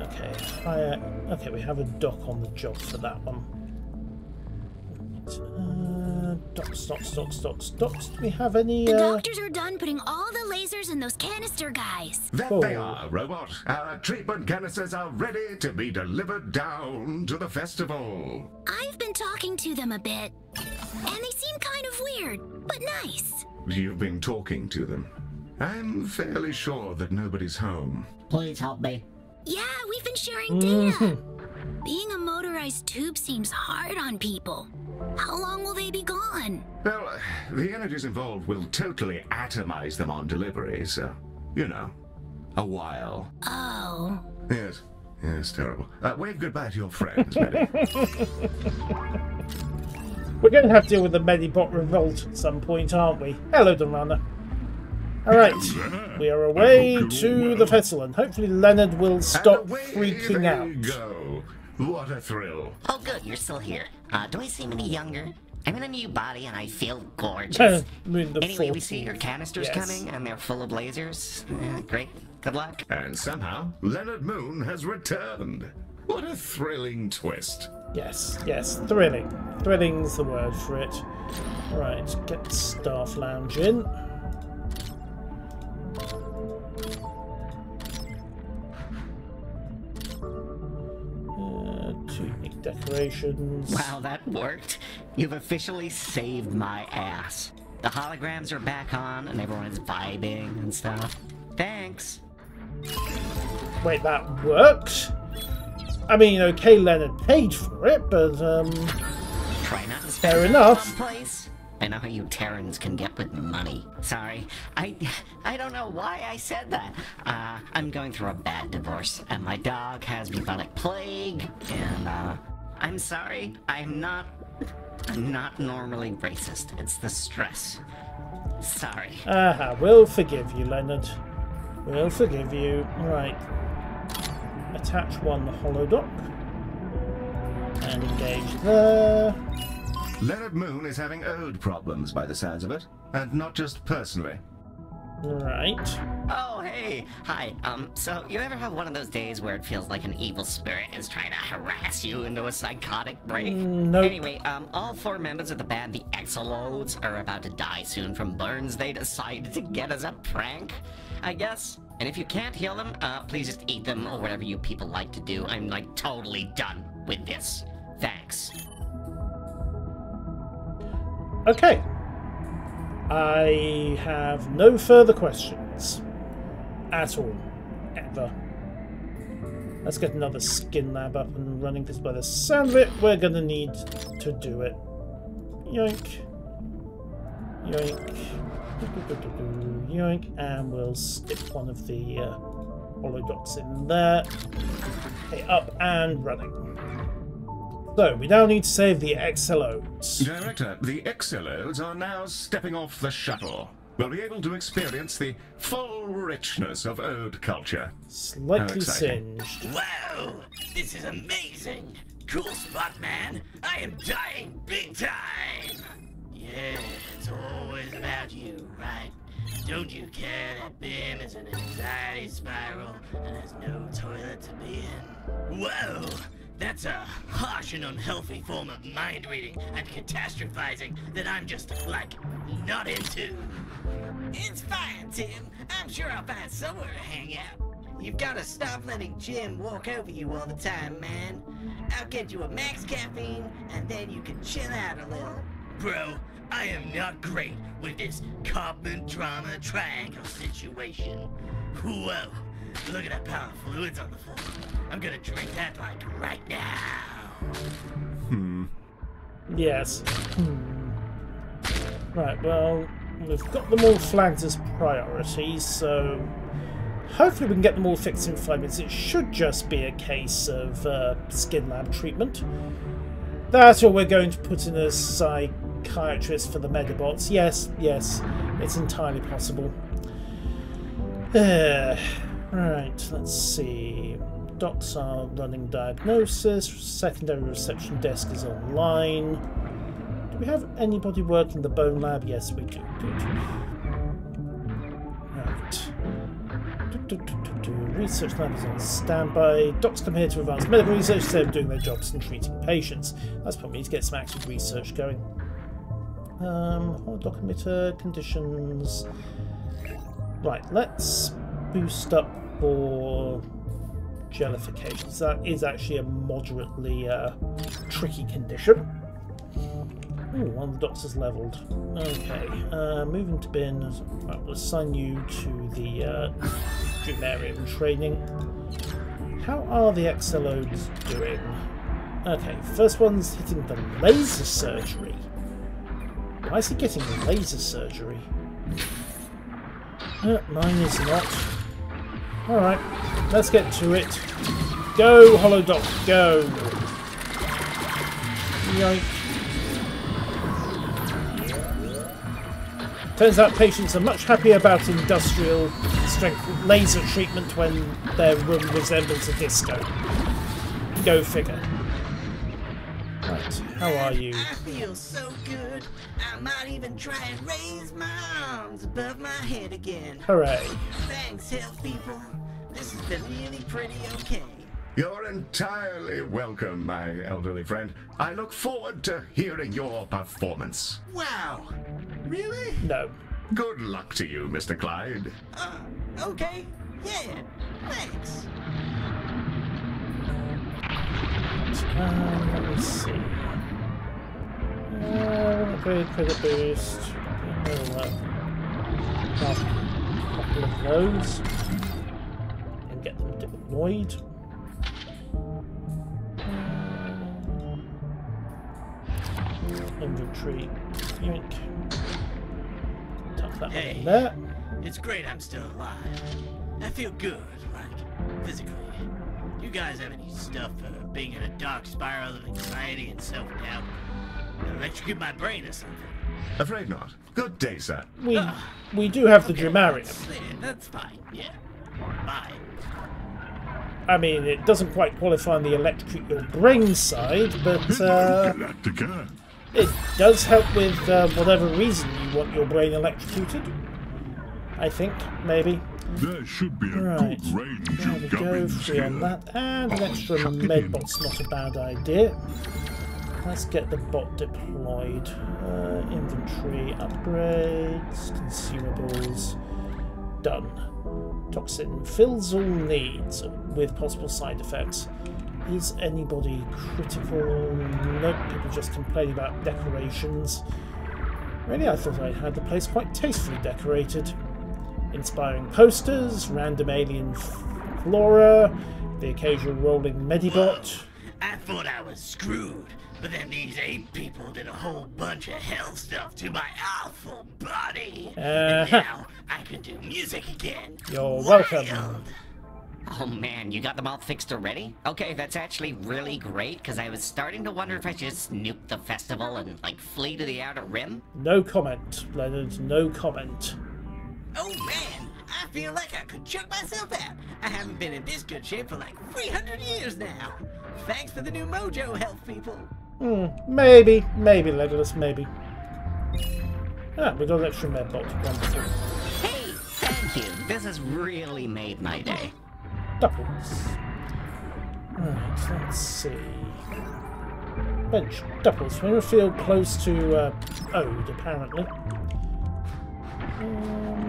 Okay, higher. Okay, we have a dock on the job for that one. Uh, docks, docks, docks, docks, docks. Do we have any? The Uh... doctors are done putting all the lasers in those canister guys. That Cool. they are, robot. Our treatment canisters are ready to be delivered down to the festival. I've been talking to them a bit, and they seem kind of weird, but nice. You've been talking to them. I'm fairly sure that nobody's home. Please help me. Yeah, we've been sharing data. Being a motorized tube seems hard on people. How long will they be gone? Well, the energies involved will totally atomize them on delivery, so, you know, a while. Oh. Yes, yes, terrible. Uh, wave goodbye to your friends, Betty. We're going to have to deal with the Medibot revolt at some point, aren't we? Hello, Dunrunner. Alright, we are away to the festival, and hopefully Leonard will stop freaking out. go. What a thrill. Oh, good, you're still here. Uh, do I seem any younger? I'm in a new body and I feel Uh, gorgeous. Moon the anyway, we see 14th. your canisters Yes. coming and they're full of lasers. Yeah, great. Good luck. And somehow, Leonard Moon has returned. What a thrilling twist. Yes, yes, thrilling. Thrilling's the word for it. Right, get the staff lounge in. Decorations. Wow, that worked. You've officially saved my ass. The holograms are back on and everyone is vibing and stuff. Thanks. Wait, that worked? I mean, okay, Leonard paid for it, but um, Try not to Fair spend enough. Place. I I know how you Terrans can get with money. Sorry, I I don't know why I said that. Uh, I'm going through a bad divorce, and my dog has bubonic plague, and uh, I'm sorry. I'm not. I'm not normally racist. It's the stress. Sorry. Aha, we'll forgive you, Leonard. We'll forgive you. Right. Attach one holodoc. And engage there. Leonard Moon is having ode problems by the sounds of it, and not just personally. Right. Oh, hey. Hi. Um, so you ever have one of those days where it feels like an evil spirit is trying to harass you into a psychotic break? Mm, nope. Anyway, um, all four members of the band, the Exolodes, are about to die soon from burns they decided to get as a prank, I guess. And if you can't heal them, uh, please just eat them or whatever you people like to do. I'm, like, totally done with this. Thanks. Okay. I have no further questions. At all. Ever. Let's get another skin lab up and running because by the sound of it, we're going to need to do it. Yoink. Yoink. Yoink. And we'll stick one of the uh, holodocs in there. Okay, up and running. So, we now need to save the XLOs. Director, the Excelodes are now stepping off the shuttle. We'll be able to experience the full richness of ode culture. Slightly singed. Wow, this is amazing. Cool spot, man. I am dying big time. Yeah, it's always about you, right? Don't you care that Bim is an anxiety spiral and has no toilet to be in? Whoa! That's a harsh and unhealthy form of mind reading and catastrophizing that I'm just, like, not into. It's fine, Tim. I'm sure I'll find somewhere to hang out. You've got to stop letting Jim walk over you all the time, man. I'll get you a max caffeine, and then you can chill out a little. Bro, I am not great with this Karpman drama triangle situation. Whoa, look at that pile of fluids on the floor. I'm gonna drink that like right now. Hmm. Yes. Hmm. Right, well, we've got them all flagged as priorities, so hopefully we can get them all fixed in five minutes. It should just be a case of uh, skin lab treatment. That's what we're going to put in a psychiatrist for the Medabots. Yes, yes, it's entirely possible. Uh, right, let's see. Docs are running diagnosis. Secondary reception desk is online. Do we have anybody working the bone lab? Yes, we do. Good. Right. Do, do, do. Research lab is on standby. Docs come here to advance medical research instead of doing their jobs and treating patients. That's probably to get some active research going. Um, holodoc emitter conditions. Right, let's boost up for jellification. So that is actually a moderately uh, tricky condition. Ooh, one of the dots is leveled. Okay, uh, moving to bin. Right, we'll assign you to the uh, training. How are the XLOs doing? Okay, first one's hitting the laser surgery. Why is he getting laser surgery? Uh, mine is not. Alright, let's get to it. Go, Hollow Holodoc, go! Yoink. Turns out patients are much happier about industrial strength laser treatment when their room resembles a disco. Go figure. Right, how are you? I feel so good. I might even try and raise my arms above my head again. Hooray. Thanks, health people. This has been really pretty okay. You're entirely welcome, my elderly friend. I look forward to hearing your performance. Wow. Really? No. Good luck to you, Mr. Clyde. Uh, okay. Yeah. Thanks. Um, let me see. Uh, upgrade credit boost. We'll, uh, grab a couple of those and get them deployed. Um, Inventory Yoink. Tuck that Hey. in there. It's great I'm still alive. I feel good, like, physically. You guys have any stuff for being in a dark spiral of anxiety and self-doubt? Electrocute my brain or something? Afraid not. Good day, sir. We we do have the Dreamarium. Yeah, that's fine, yeah. Bye. I mean, it doesn't quite qualify on the electrocute your brain side, but uh, it does help with uh, whatever reason you want your brain electrocuted. I think, maybe. There should be a Right. good range There of we go, on that. And an extra in. medbot's not a bad idea. Let's get the bot deployed. Uh, inventory, upgrades, consumables. Done. Toxin fills all needs with possible side effects. Is anybody critical? Nope, people just complain about decorations. Really, I thought I had the place quite tastefully decorated. Inspiring posters, random alien flora, the occasional rolling medibot. I thought I was screwed, but then these ape people did a whole bunch of hell stuff to my awful body. And Uh-huh. now I can do music again. You're welcome. Oh man, you got them all fixed already? Okay, that's actually really great, because I was starting to wonder if I should just nuke the festival and, like, flee to the outer rim. No comment, Leonard, no comment. Oh man, I feel like I could choke myself out. I haven't been in this good shape for like 300 years now. Thanks for the new mojo, health people. Hmm, maybe, maybe, Legolas, maybe. Ah, we got an extra medbot. Wonderful. Hey, thank you. This has really made my day. Doubles. Right, let's see. Bench doubles. We're going to feel close to uh, Ode, apparently. Um,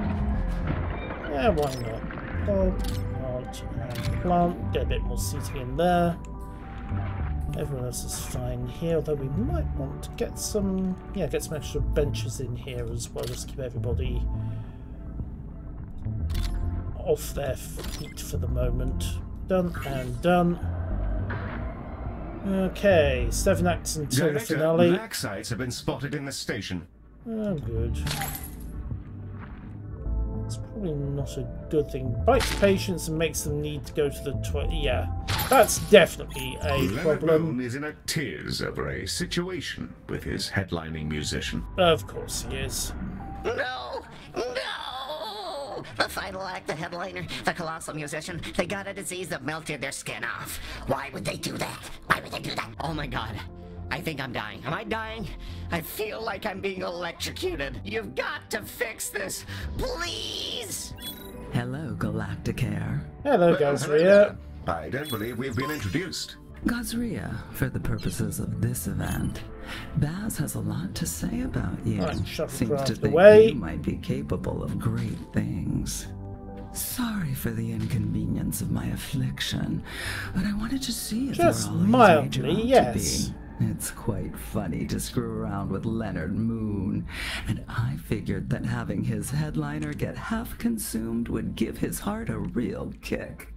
yeah, why not? Plant, plant, and plant. Get a bit more seating in there. Everyone else is fine here, although we might want to get some, yeah, get some extra benches in here as well, just to keep everybody off their feet for the moment. Done and done. Okay, seven acts until the Director, finale. black sites have been spotted in the station. Oh, good. It's probably not a good thing. Bites patients and makes them need to go to the toilet. Yeah, that's definitely a Leonard problem. Bone is in a tears over a situation with his headlining musician. Of course he is. No! No! The final act, the headliner, the colossal musician, they got a disease that melted their skin off. Why would they do that? Why would they do that? Oh my god. I think I'm dying. Am I dying? I feel like I'm being electrocuted. You've got to fix this. Please! Hello, Galacticare. Hello, Well, Gazria. I don't believe we've been introduced. Gazria, for the purposes of this event. Baz has a lot to say about you. Right, Seems shuttlecraft to think away. you might be capable of great things. Sorry for the inconvenience of my affliction, but I wanted to see if Just you're all you mildly, ought to yes. be. It's quite funny to screw around with Leonard Moon, and I figured that having his headliner get half consumed would give his heart a real kick.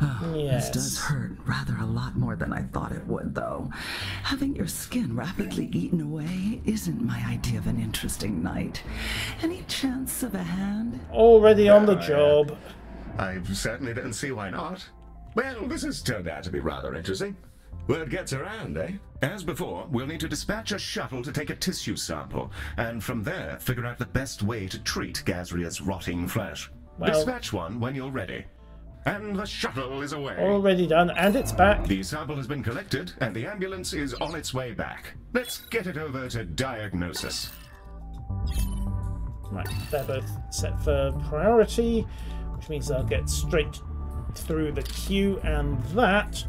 Oh, Yes. This does hurt rather a lot more than I thought it would, though. Having your skin rapidly eaten away isn't my idea of an interesting night. Any chance of a hand? Already on the job. I certainly don't see why not. Well, this has turned out to be rather interesting. Word gets around, eh? As before, we'll need to dispatch a shuttle to take a tissue sample, and from there, figure out the best way to treat Gazria's rotting flesh. Well- Dispatch one when you're ready. And the shuttle is away. Already done, and it's back. The sample has been collected, and the ambulance is on its way back. Let's get it over to diagnosis. Right, they're both set for priority, which means they'll get straight through the queue, and that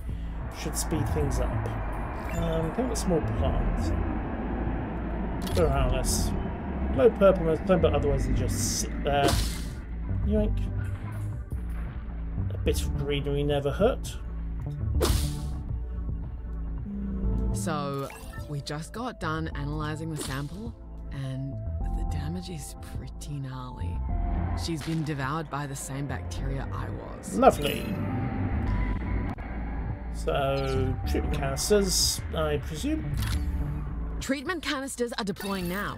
should speed things up. Um, think of small plants. They're harmless. Low purple but otherwise they just sit there. Yoink. A bit of greenery never hurt. So, we just got done analyzing the sample, and the damage is pretty gnarly. She's been devoured by the same bacteria I was. Lovely. So, treatment canisters, I presume. Treatment canisters are deploying now.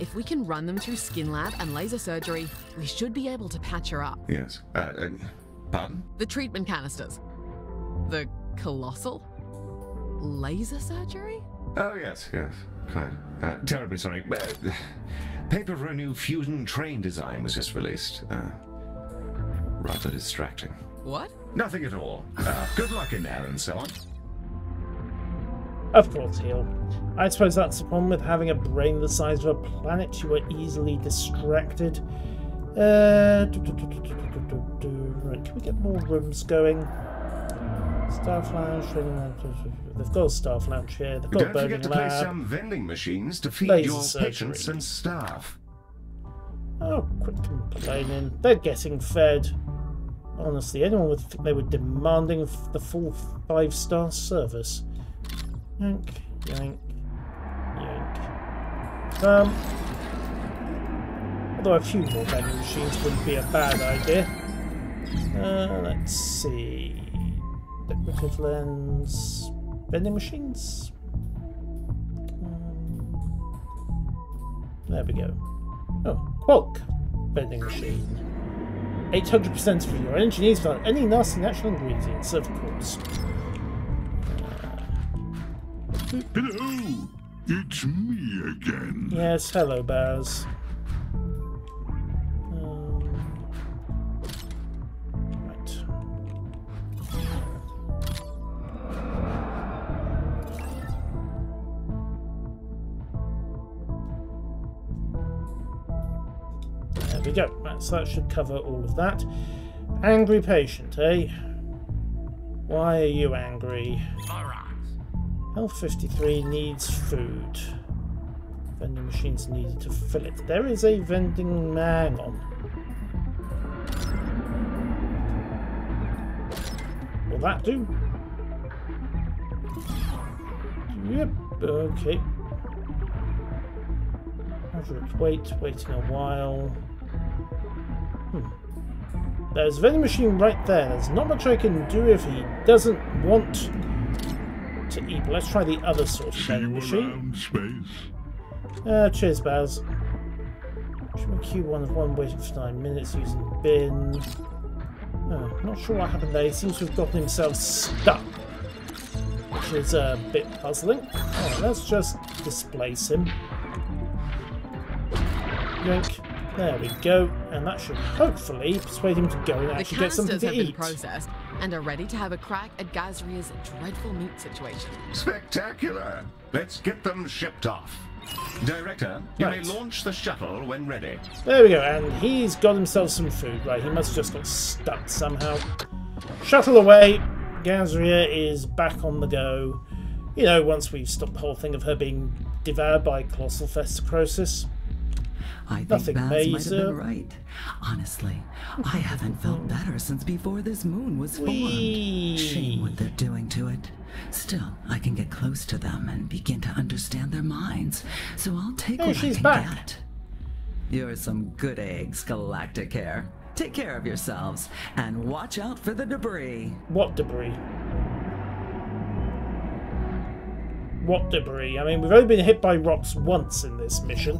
If we can run them through skin lab and laser surgery, we should be able to patch her up. Yes. Uh, uh, pardon? The treatment canisters. The colossal? Laser surgery? Oh, yes, yes. Quite. Uh, terribly sorry. Uh, paper for a new fusion train design was just released. Uh, rather distracting. What? Nothing at all. Uh, good luck in there and so on. Of course he'll. I suppose that's the problem with having a brain the size of a planet. You are easily distracted. Uh, do, do, do, right, can we get more rooms going? Staff lounge, training lounge. They've got a staff lounge here. They've got Don't forget to lab, place some vending machines to feed your surgery. patients and staff. Oh, quit complaining. They're getting fed. Honestly, anyone would think they were demanding the full five-star service. Yank, yank, yank. Um, although a few more vending machines wouldn't be a bad idea. Uh, let's see. Decorative lens. Vending machines? Um, there we go. Oh, Qualk vending machine. 800% for your energy needs without any nasty natural ingredients, of course. Hello, it's me again. Yes, hello, Baz. Go. That should cover all of that. Angry patient, eh? Why are you angry? Health 53 needs food. Vending machines needed to fill it. There is a vending man on. Will that do? Yep, okay. Moderate wait, waiting a while. Hmm. There's a vending machine right there. There's not much I can do if he doesn't want to eat. But let's try the other sort of vending machine. Space. Uh, cheers, Baz. Trim Q1 of 1 waiting for 9 minutes using bin. Oh, not sure what happened there. He seems to have gotten himself stuck. Which is a bit puzzling. Let's just displace him. Yoink. There we go. And that should hopefully persuade him to go and The actually get something canisters to have been eat. processed and are ready to have a crack at Gazria's dreadful meat situation. Spectacular! Let's get them shipped off. Director, you Right. may launch the shuttle when ready. There we go, and he's got himself some food. Right, he must have just got stuck somehow. Shuttle away. Gazria is back on the go. You know, once we've stopped the whole thing of her being devoured by colossal festicrosis. I think Nothing Baz might have been right. Honestly, I haven't felt hmm. better since before this moon was formed. Whee! Shame what they're doing to it. Still, I can get close to them and begin to understand their minds, so I'll take Hey, what she's I can back. get. You're some good eggs, Galacticare. Take care of yourselves, and watch out for the debris. What debris? What debris? I mean, we've only been hit by rocks once in this mission.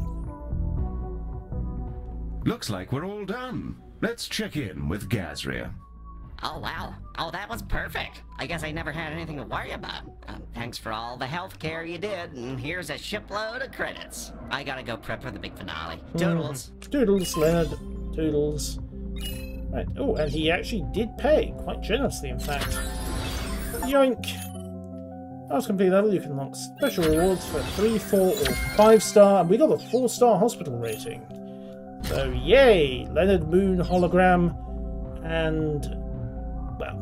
Looks like we're all done. Let's check in with Gazria. Oh, wow. Oh, that was perfect. I guess I never had anything to worry about. Um, thanks for all the health care you did, and here's a shipload of credits. I gotta go prep for the big finale. Toodles. Doodles, Leonard. Doodles. Right. Oh, and he actually did pay, quite generously, in fact. Yoink. After complete level, you can unlock special rewards for 3, 4, or 5 star, and we got a 4 star hospital rating. So, yay! Leonard Moon hologram, and, well,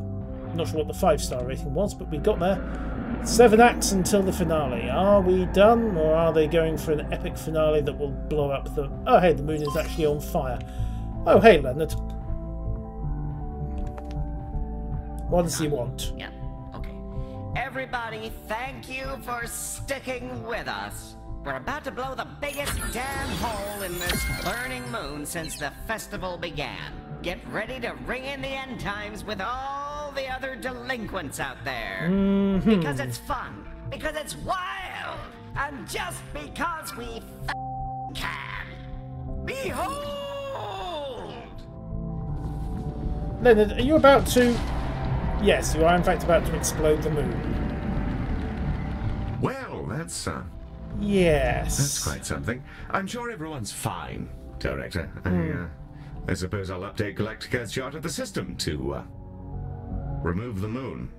not sure what the 5 star rating was, but we got there. Seven acts until the finale. Are we done, or are they going for an epic finale that will blow up the. Oh, hey, the moon is actually on fire. Oh, hey, Leonard. What does he want? Yeah, okay. Everybody, thank you for sticking with us. We're about to blow the biggest damn hole in this burning moon since the festival began. Get ready to ring in the end times with all the other delinquents out there. Because it's fun. Because it's wild. and just because we f- can. Behold! Leonard, are you about to... Yes, you are in fact about to explode the moon. Well, that's uh, Yes. that's quite something. I'm sure everyone's fine, Director. I, uh, I suppose I'll update Galacticare's chart of the system to uh, remove the moon.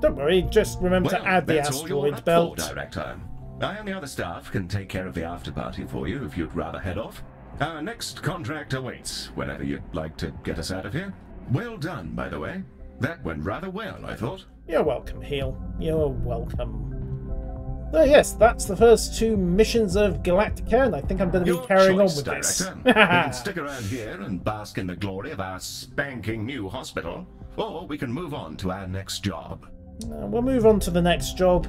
Don't worry, just remember well, to add the that's all you're asteroid belt. For, Director. I and the other staff can take care of the after party for you if you'd rather head off. Our next contract awaits whenever you'd like to get us out of here. Well done, by the way. That went rather well, I thought. You're welcome, Heel. You're welcome. Oh yes, that's the first two missions of Galacticare, and I think I'm going to be Your carrying choice, on with Director. this. we can stick around here and bask in the glory of our spanking new hospital, or we can move on to our next job. Uh, we'll move on to the next job,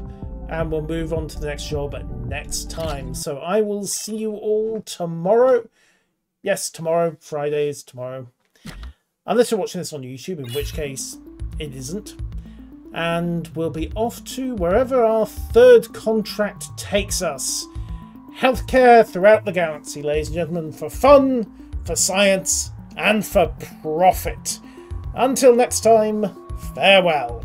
and we'll move on to the next job next time. So I will see you all tomorrow. Yes, tomorrow. Friday is tomorrow. Unless you're watching this on YouTube, in which case it isn't. And we'll be off to wherever our third contract takes us. Healthcare throughout the galaxy, ladies and gentlemen, for fun, for science, and for profit. Until next time, farewell.